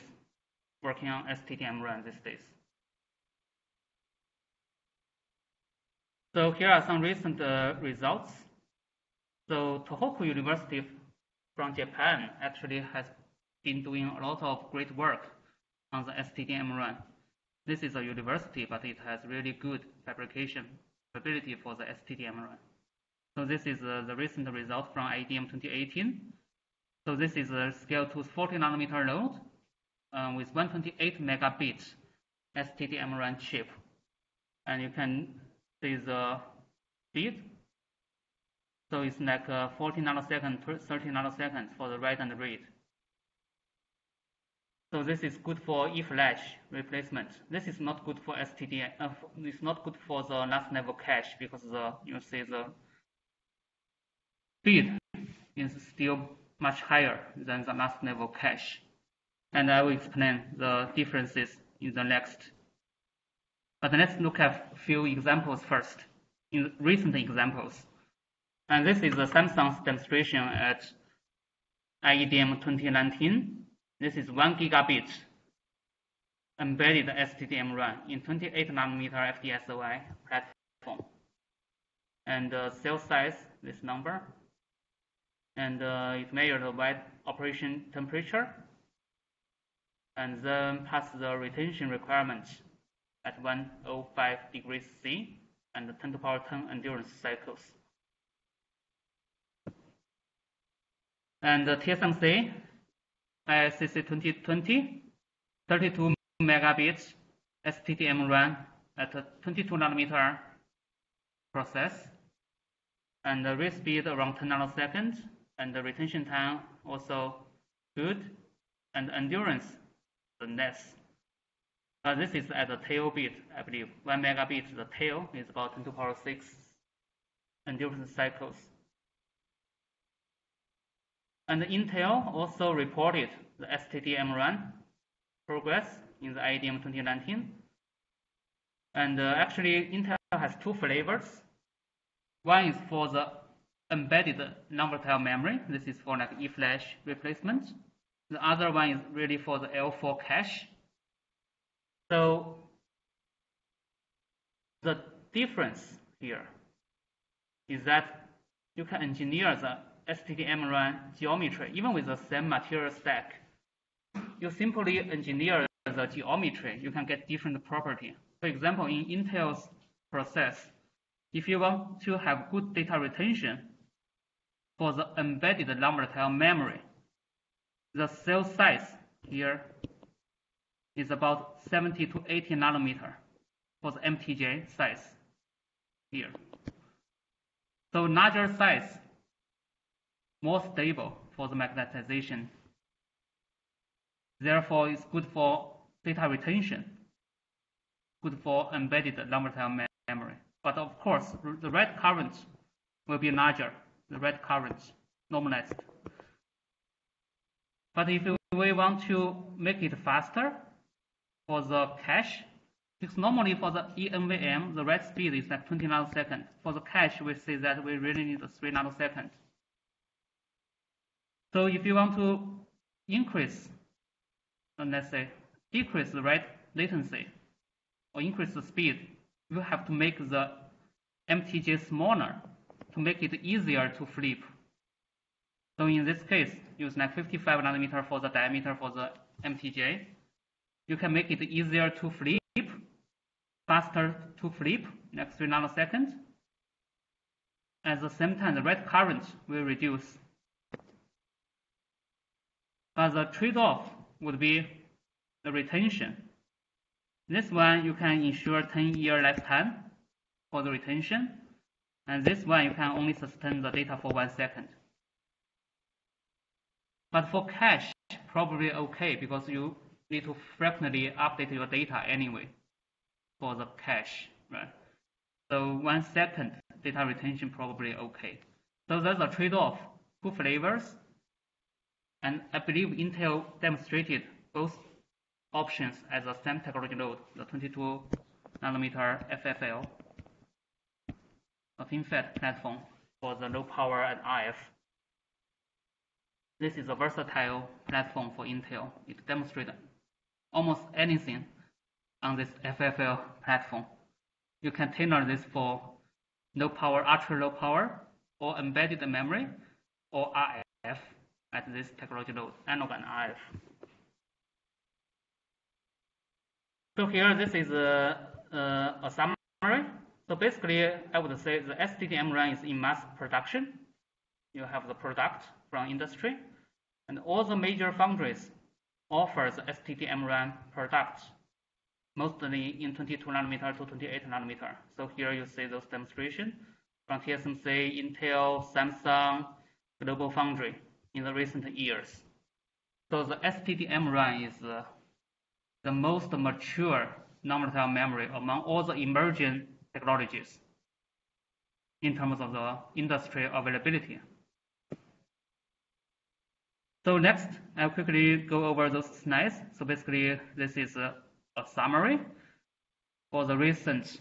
working on STT-MRAM these days. So here are some recent uh, results. So Tohoku University from Japan actually has been doing a lot of great work on the STT-MRAM. This is a university, but it has really good fabrication ability for the STT-MRAM. So this is uh, the recent result from IEDM 2018. So this is a scale to 40 nanometer node um, with 128 megabit STT-MRAM chip. And you can see the speed. So it's like uh, 40 nanoseconds, 30 nanoseconds for the write and read. So this is good for E-flash replacement. This is not good for STT. Uh, it's not good for the last level cache because the you see the speed is still much higher than the last level cache. And I will explain the differences in the next. But let's look at a few examples first, in recent examples. And this is the Samsung's demonstration at IEDM 2019. This is 1 gigabit embedded STT-MRAM in 28 nanometer FDSOI platform. And the uh, cell size, this number, and uh, it measures the wide operation temperature, and then pass the retention requirement at 105 degrees C and 10 to power 10 endurance cycles. And the TSMC ISSCC 2020, 32 megabits STT-MRAM at a 22 nanometer process, and the read speed around 10 nanoseconds, and the retention time also good, and endurance the less. Uh, this is at the tail bit, I believe. 1 megabit, the tail is about 10 to power 6 endurance cycles. And Intel also reported the STT-MRAM progress in the IEDM 2019. And uh, actually, Intel has two flavors. One is for the embedded non-volatile memory. This is for like eFlash replacement. The other one is really for the L4 cache. So the difference here is that you can engineer the STT-MRAM geometry, even with the same material stack. You simply engineer the geometry, you can get different property. For example, in Intel's process, if you want to have good data retention for the embedded non-volatile memory, the cell size here is about 70 to 80 nanometer for the MTJ size here. So larger size more stable for the magnetization. Therefore, it's good for data retention, good for embedded non-volatile memory. But of course, the write current will be larger, the write current normalized. But if we want to make it faster for the cache, because normally for the eNVM, the write speed is like 20 nanoseconds. For the cache, we say that we really need 3 nanoseconds. So if you want to increase, uh, let's say, decrease the write latency or increase the speed, you have to make the MTJ smaller to make it easier to flip. So in this case, use like 55 nanometer for the diameter for the MTJ. You can make it easier to flip, faster to flip, like 3 nanoseconds. At the same time, the write current will reduce. But the trade-off would be the retention. This one you can ensure 10 year lifetime for the retention, and this one you can only sustain the data for one second. But for cache, probably okay because you need to frequently update your data anyway for the cache, right? So one second data retention probably okay. So there's a trade-off, two flavors, and I believe Intel demonstrated both options as a same technology node, the 22 nanometer FFL, a FinFET platform for the low power and RF this is a versatile platform for Intel. It demonstrates almost anything on this FFL platform. You can tailor this for low power, ultra low power, or embedded memory, or RF at this and RF. So here, this is a, a, a summary. So basically, I would say the STT-MRAM is in mass production. You have the product from industry, and all the major foundries offer the STT-MRAM products, mostly in 22 nanometer to 28 nanometer. So here you see those demonstrations from TSMC, Intel, Samsung, Global Foundry in the recent years. So the STT-MRAM is uh, the most mature non-volatile memory among all the emerging technologies in terms of the industry availability. So next, I'll quickly go over those slides. So basically, this is a, a summary for the recent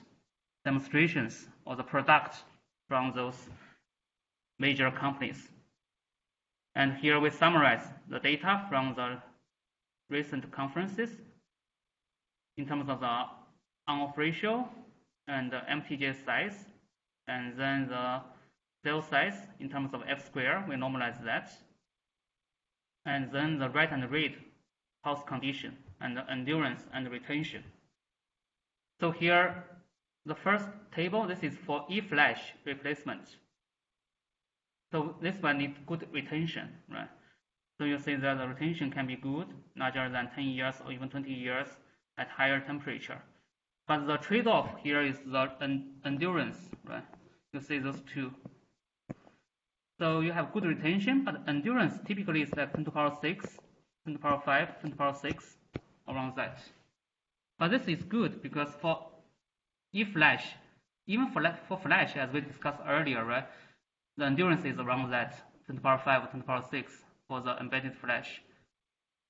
demonstrations or the product from those major companies. And here we summarize the data from the recent conferences in terms of the on-off ratio and the MTJ size, and then the cell size in terms of F square, we normalize that and then the write and read pulse condition and the endurance and retention. So here, the first table, this is for E-flash replacement. So this one needs good retention, right? So you see that the retention can be good, larger than 10 years or even 20 years at higher temperature. But the trade-off here is the endurance, right? You see those two. So you have good retention, but endurance typically is like 10 to the power 6, 10 to the power 5, 10 to the power 6, around that. But this is good because for e-flash, even for, for flash, as we discussed earlier, right, the endurance is around that 10 to the power 5 or 10 to the power 6 for the embedded flash.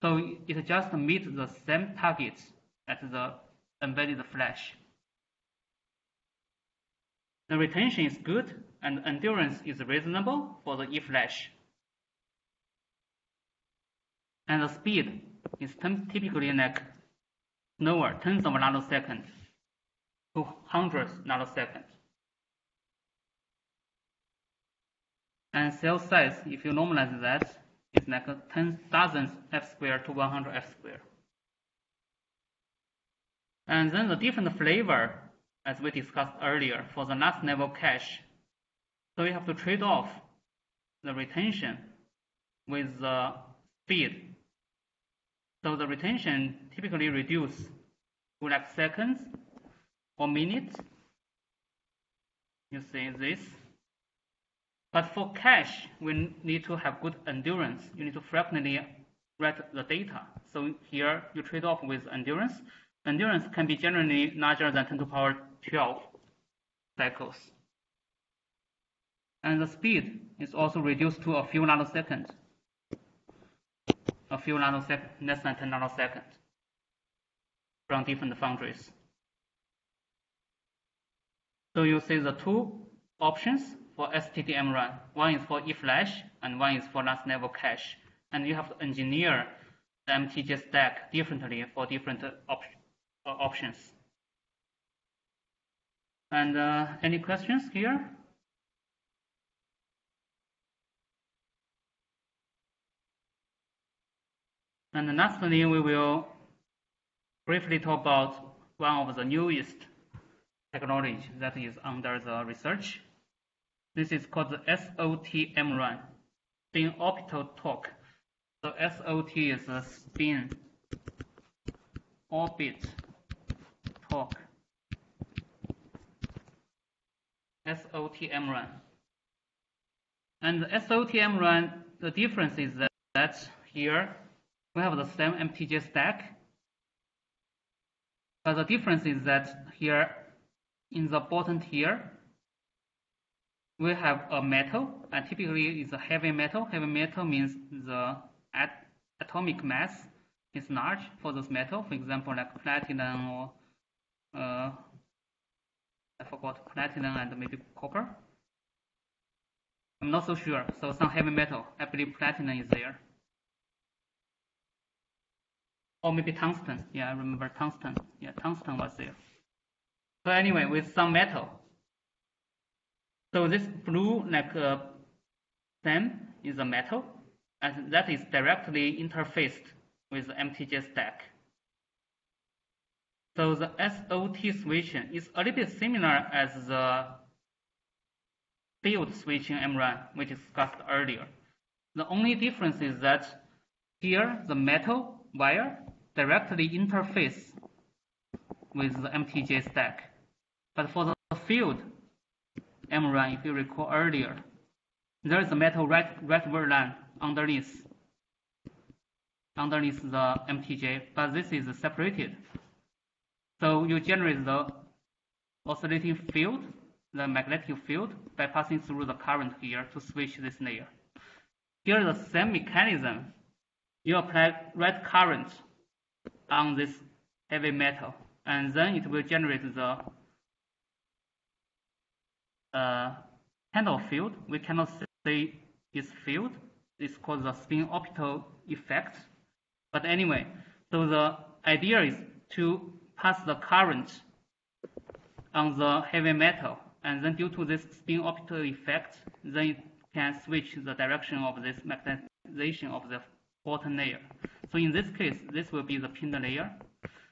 So it just meets the same targets as the embedded flash. The retention is good, and endurance is reasonable for the E-flash. And the speed is typically like slower, tens of nanoseconds to hundreds nanoseconds. And cell size, if you normalize that, it's like a 10 f squared to 100 f squared. And then the different flavor, as we discussed earlier, for the last level cache so you have to trade off the retention with the speed. So the retention typically reduce to like seconds or minutes. You see this. But for cache, we need to have good endurance. You need to frequently write the data. So here you trade off with endurance. Endurance can be generally larger than 10 to the power 12 cycles and the speed is also reduced to a few nanoseconds a few nanoseconds, less than 10 nanoseconds from different foundries. So you see the two options for STT-MRAM. One is for eFlash and one is for last level cache. And you have to engineer the MTJ stack differently for different op uh, options. And uh, any questions here? And lastly, we will briefly talk about one of the newest technology that is under the research. This is called the SOT-MRAM, spin orbital torque. So SOT is a spin orbit torque. SOT-MRAM. And the SOT-MRAM, the difference is that, that here we have the same MTJ stack, but the difference is that here in the bottom here, we have a metal, and typically it's a heavy metal. Heavy metal means the at atomic mass is large for this metal. For example, like platinum or uh, I forgot platinum and maybe copper. I'm not so sure. So some heavy metal, I believe platinum is there. Or maybe tungsten. Yeah, I remember tungsten. Yeah, tungsten was there. So anyway, with some metal. So this blue like uh, stem is a metal, and that is directly interfaced with the MTJ stack. So the SOT switching is a little bit similar as the field switching MRAM, which discussed earlier. The only difference is that here the metal wire directly interface with the MTJ stack. But for the field MRAM, if you recall earlier, there is a metal right, line underneath, underneath the MTJ, but this is separated. So you generate the oscillating field, the magnetic field, by passing through the current here to switch this layer. Here the same mechanism. You apply write current on this heavy metal, and then it will generate the uh, handle field. We cannot say its field. It's called the spin orbital effect. But anyway, so the idea is to pass the current on the heavy metal, and then due to this spin orbital effect, then it can switch the direction of this magnetization of the bottom layer. So in this case, this will be the pinned layer,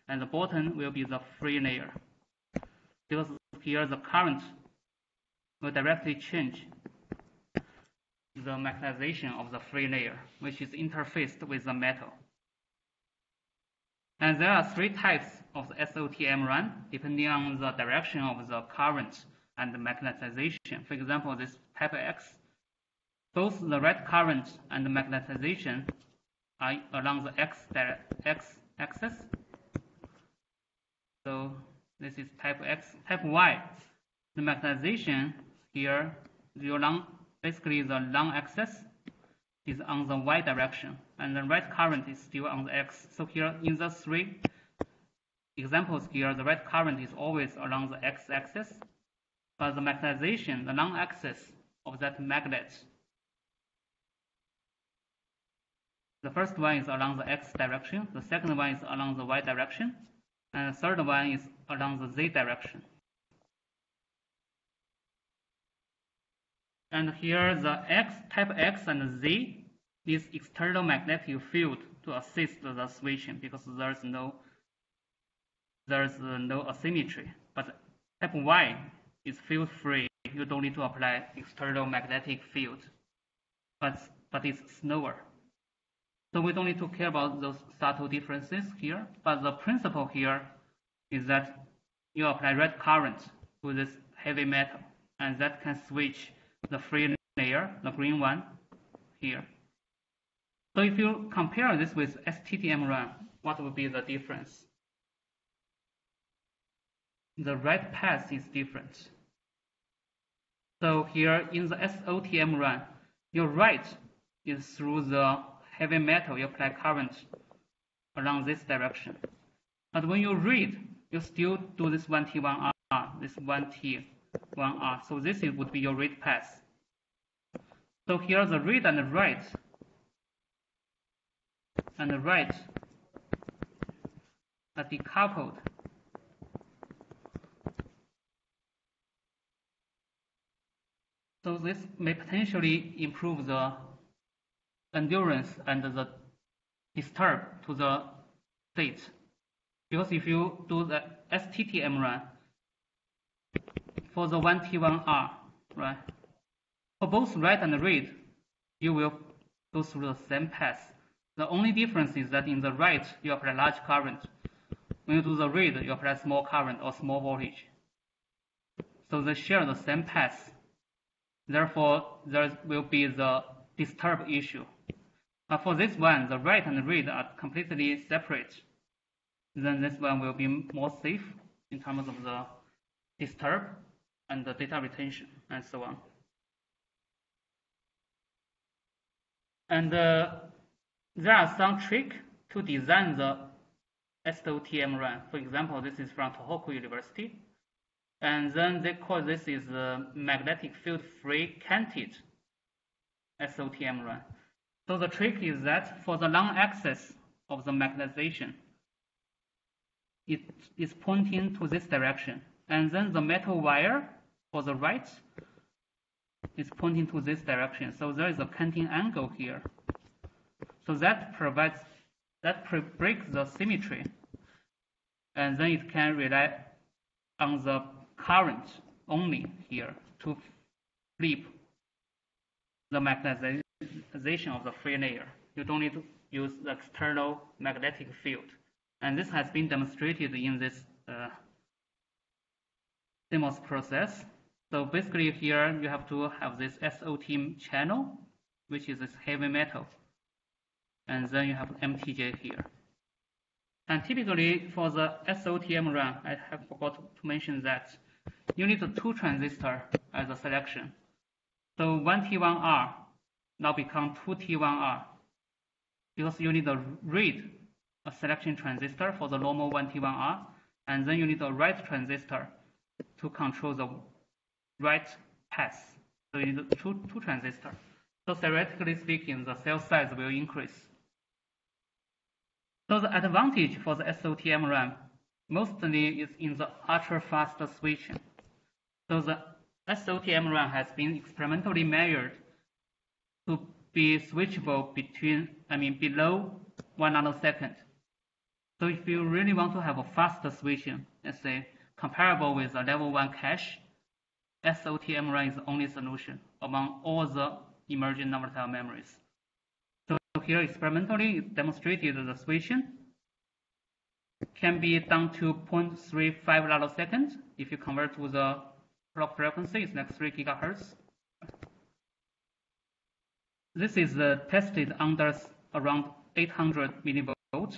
and the bottom will be the free layer. Because here the current will directly change the magnetization of the free layer, which is interfaced with the metal. And there are three types of the SOT-MRAM, depending on the direction of the current and the magnetization. For example, this type X, both the write current and the magnetization are along the X, X axis. So this is type X. Type Y, the magnetization here, the long, basically the long axis is on the y direction, and the write current is still on the x. So here in the three examples here, the write current is always along the x-axis, but the magnetization, the long axis of that magnet, the first one is along the x direction, the second one is along the y direction, and the third one is along the z direction. And here the X type X and Z is external magnetic field to assist the switching because there's no there's uh, no asymmetry. But type Y is field free. You don't need to apply external magnetic field. But but it's slower. So we don't need to care about those subtle differences here. But the principle here is that you apply write current to this heavy metal and that can switch the free layer, the green one here. So if you compare this with STT-MRAM, what would be the difference? The red path is different. So here in the SOT-MRAM, your write is through the heavy metal, you apply current along this direction. But when you read, you still do this 1T1R, this 1T1R. Uh, so this would be your read path. So here the read and the write and the write are decoupled. So this may potentially improve the endurance and the disturb to the state. Because if you do the STT-MRAM for the 1T1R, right, for both write and read, you will go through the same path. The only difference is that in the write, you apply large current. When you do the read, you apply small current or small voltage. So they share the same path. Therefore, there will be the disturb issue. But for this one, the write and read are completely separate. Then this one will be more safe in terms of the disturb and the data retention and so on. And uh, there are some tricks to design the SOT-MRAM. For example, this is from Tohoku University. And then they call this is a magnetic field free canted SOT-MRAM. So the trick is that for the long axis of the magnetization, it is pointing to this direction. And then the metal wire for the write is pointing to this direction. So there is a canting angle here. So that provides, that breaks the symmetry. And then it can rely on the current only here to flip the magnetization of the free layer. You don't need to use the external magnetic field. And this has been demonstrated in this uh, CMOS process. So basically here you have to have this SOT channel, which is this heavy metal. And then you have MTJ here. And typically for the SOT-MRAM, I have forgot to mention that you need two transistor as a selection. So 1T1R now become 2T1R because you need a read a selection transistor for the normal 1T1R and then you need a write transistor to control the write path. So you need two, two transistors. So theoretically speaking, the cell size will increase. So the advantage for the SOT-MRAM mostly is in the ultra-fast switching. So the SOT-MRAM has been experimentally measured to be switchable between, I mean, below one nanosecond. So if you really want to have a faster switching, let's say comparable with a level one cache, SOT-MRAM is the only solution among all the emerging non-volatile memories. So here experimentally demonstrated the switching can be down to 0.35 nanoseconds if you convert to the clock frequency, it's like 3 gigahertz. This is uh, tested under around 800 millivolts,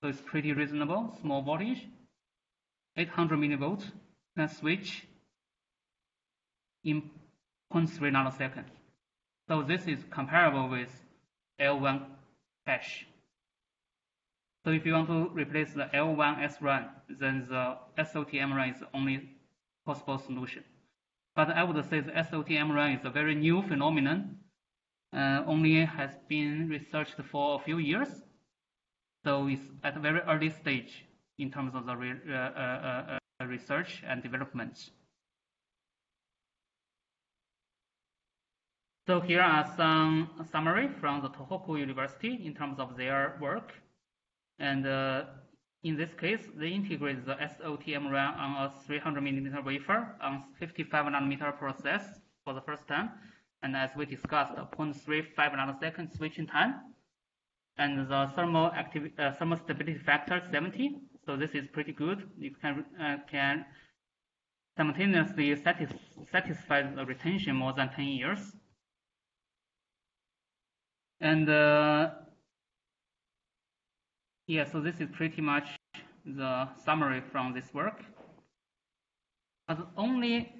so it's pretty reasonable, small voltage. 800 millivolts can switch in 0.3 nanosecond. So this is comparable with L1 cache. So if you want to replace the L1 SRAM, then the SOT-MRAM is the only possible solution. But I would say the SOT-MRAM is a very new phenomenon, uh, only has been researched for a few years. So it's at a very early stage in terms of the re uh, uh, uh research and development. So here are some summary from the Tohoku University in terms of their work. And uh, in this case, they integrate the SOT-MRAM on a 300 millimeter wafer on 55 nanometer process for the first time. And as we discussed, 0.35 nanosecond switching time. And the thermal, uh, thermal stability factor 70. So this is pretty good. You can, uh, can simultaneously satis satisfy the retention more than 10 years. And uh, yeah, so this is pretty much the summary from this work. But the only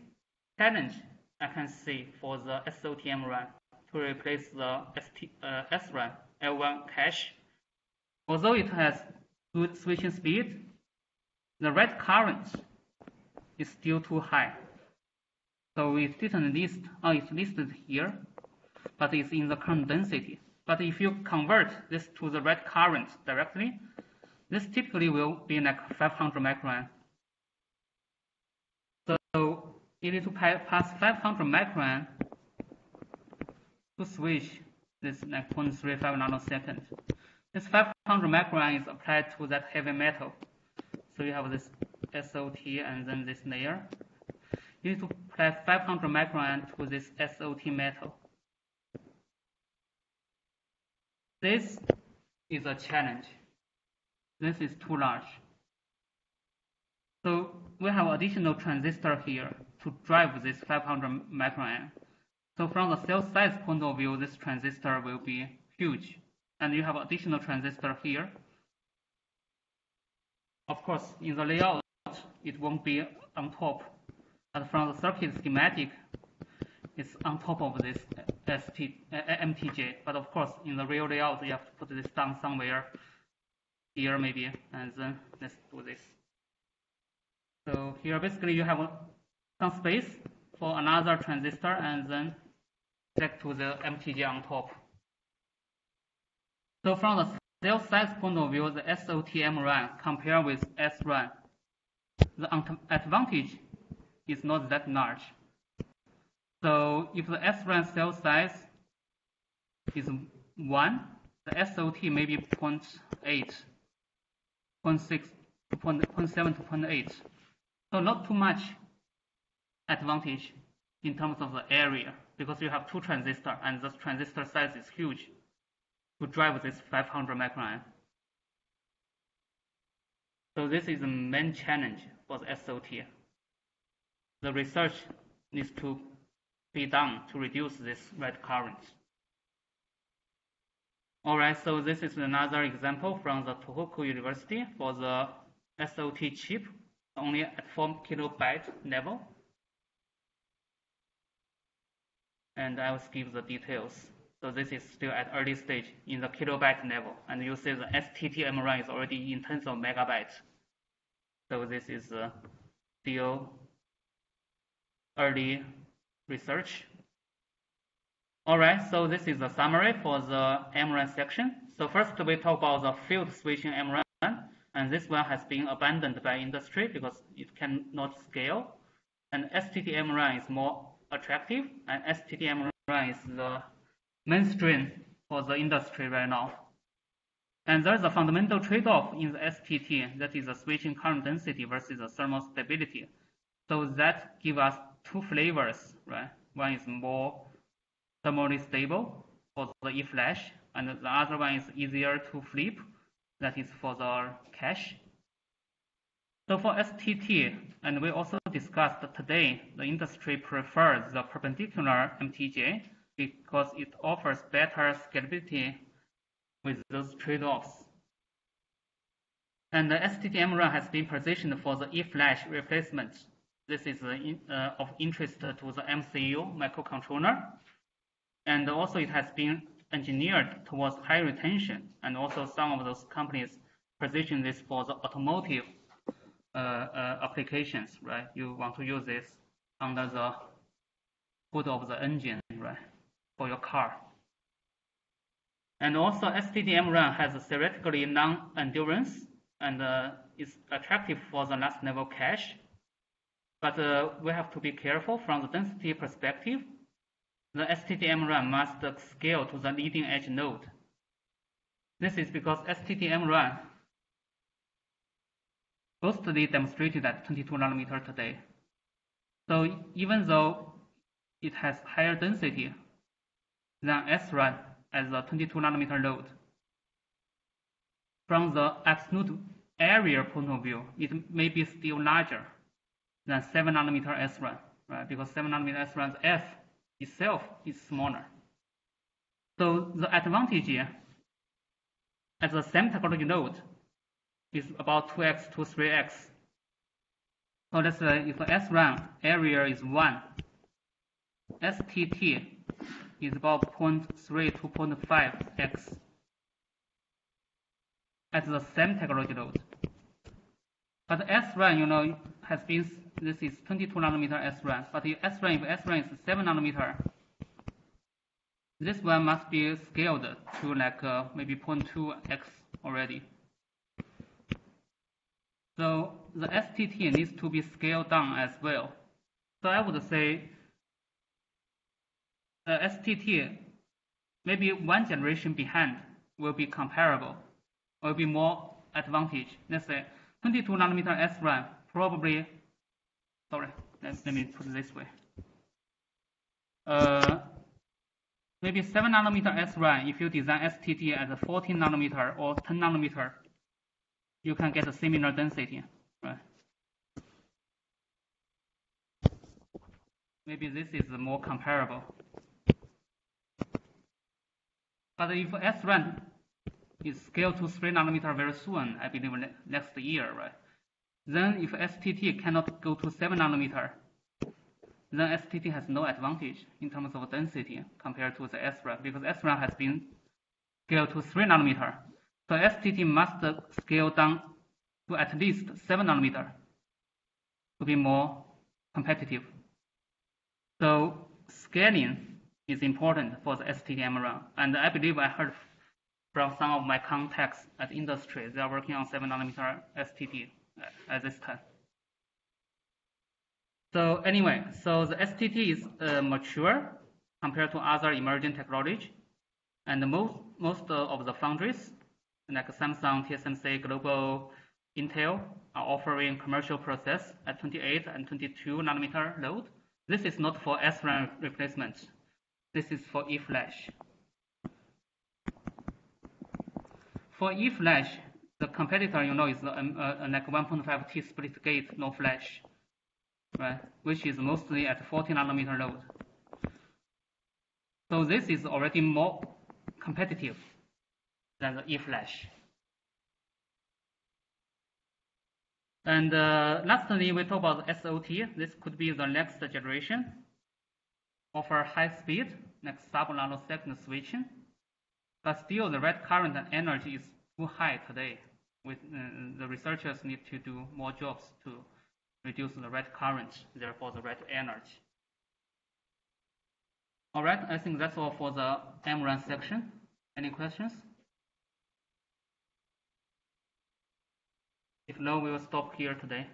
challenge I can see for the SOT-MRAM to replace the ST, uh, SRAM L1 cache. Although it has good switching speed, the write current is still too high. So we didn't list, oh, it's listed here, but it's in the current density. But if you convert this to the write current directly, this typically will be like 500 micron. So you need to pass 500 micron to switch this like 0.35 nanosecond. This 500 micron is applied to that heavy metal. So you have this SOT and then this layer. You need to apply 500 micron to this SOT metal. This is a challenge. This is too large. So we have additional transistor here to drive this 500 micron. So from the cell size point of view, this transistor will be huge. And you have additional transistor here. Of course, in the layout, it won't be on top. But from the circuit schematic, it's on top of this ST, MTJ. But of course, in the real layout, you have to put this down somewhere here maybe, and then let's do this. So here basically you have some space for another transistor and then connect to the MTJ on top. So from the cell size point of view, the SOT-MRAM compared with SRAM, the advantage is not that large. So if the SRAM cell size is 1, the SOT may be 0.8, 0.6 to 0.7 to 0.8. So not too much advantage in terms of the area because you have two transistors and the transistor size is huge to drive this 500 micron. So this is the main challenge for the SOT. The research needs to be done to reduce this write current. Alright, so this is another example from the Tohoku University for the SOT chip, only at 4 kilobyte level. And I will skip the details. So this is still at early stage in the kilobyte level. And you see the STT-MRAM is already in tens of megabytes. So this is uh, still early research. All right, so this is the summary for the MRAM section. So first we talk about the field switching MRAM, and this one has been abandoned by industry because it cannot scale. And STT-MRAM is more attractive, and STT-MRAM is the mainstream for the industry right now. And there's a fundamental trade-off in the STT, that is the switching current density versus the thermal stability. So that give us two flavors, right? One is more thermally stable for the E-flash, and the other one is easier to flip, that is for the cache. So for STT, and we also discussed today, the industry prefers the perpendicular MTJ because it offers better scalability with those trade-offs. And the STT-MRAM has been positioned for the E-flash replacement. This is uh, of interest to the MCU microcontroller. And also it has been engineered towards high retention. And also some of those companies position this for the automotive uh, uh, applications, right? You want to use this under the hood of the engine, right? For your car. And also STT-MRAM has a theoretically non-endurance and uh, is attractive for the last level cache. But uh, we have to be careful from the density perspective. The STT-MRAM must scale to the leading edge node. This is because STT-MRAM mostly demonstrated at 22 nanometer today. So even though it has higher density than SRAM as a 22 nanometer node. From the absolute area point of view, it may be still larger than 7 nanometer SRAM, right? Because 7 nanometer SRAM's F itself is smaller. So the advantage at the same technology node is about 2x to 3x. So let's say if SRAM area is 1, STT is about 0.3 to 0.5x at the same technology node. But SRAM, you know, has been, this is 22 nanometer SRAM, but if SRAM, if SRAM is 7 nanometer, this one must be scaled to like uh, maybe 0.2x already. So the STT needs to be scaled down as well. So I would say uh, STT maybe one generation behind will be comparable, will be more advantage. Let's say 22 nanometer SRAM probably, sorry, let, let me put it this way. Uh, maybe 7 nanometer SRAM, if you design STT at 14 nanometer or 10 nanometer, you can get a similar density, right? Maybe this is more comparable. But if SRAM is scaled to 3 nanometer very soon, I believe next year, right? Then if STT cannot go to 7 nanometer, then STT has no advantage in terms of density compared to the SRAM because SRAM has been scaled to 3 nanometer. So STT must scale down to at least 7 nanometer to be more competitive. So scaling is important for the STT-MRAM. And I believe I heard from some of my contacts at industry, they are working on 7 nanometer STT at this time. So anyway, so the STT is uh, mature compared to other emerging technology, and most most of the foundries, like Samsung, TSMC, Global, Intel, are offering commercial process at 28 and 22 nanometer node. This is not for SRAM replacement. This is for eFlash. For eFlash, the competitor, you know, is um, uh, like 1.5T split gate, NOR flash right, which is mostly at 40 nanometer node. So this is already more competitive than the eFlash. And uh, lastly, we talk about SOT. This could be the next generation. Offer high speed, like sub-nanosecond switching. But still, the write current and energy is too high today. With uh, the researchers need to do more jobs to reduce the write current, therefore the red energy. All right, I think that's all for the MRAM section. Any questions? If no, we will stop here today.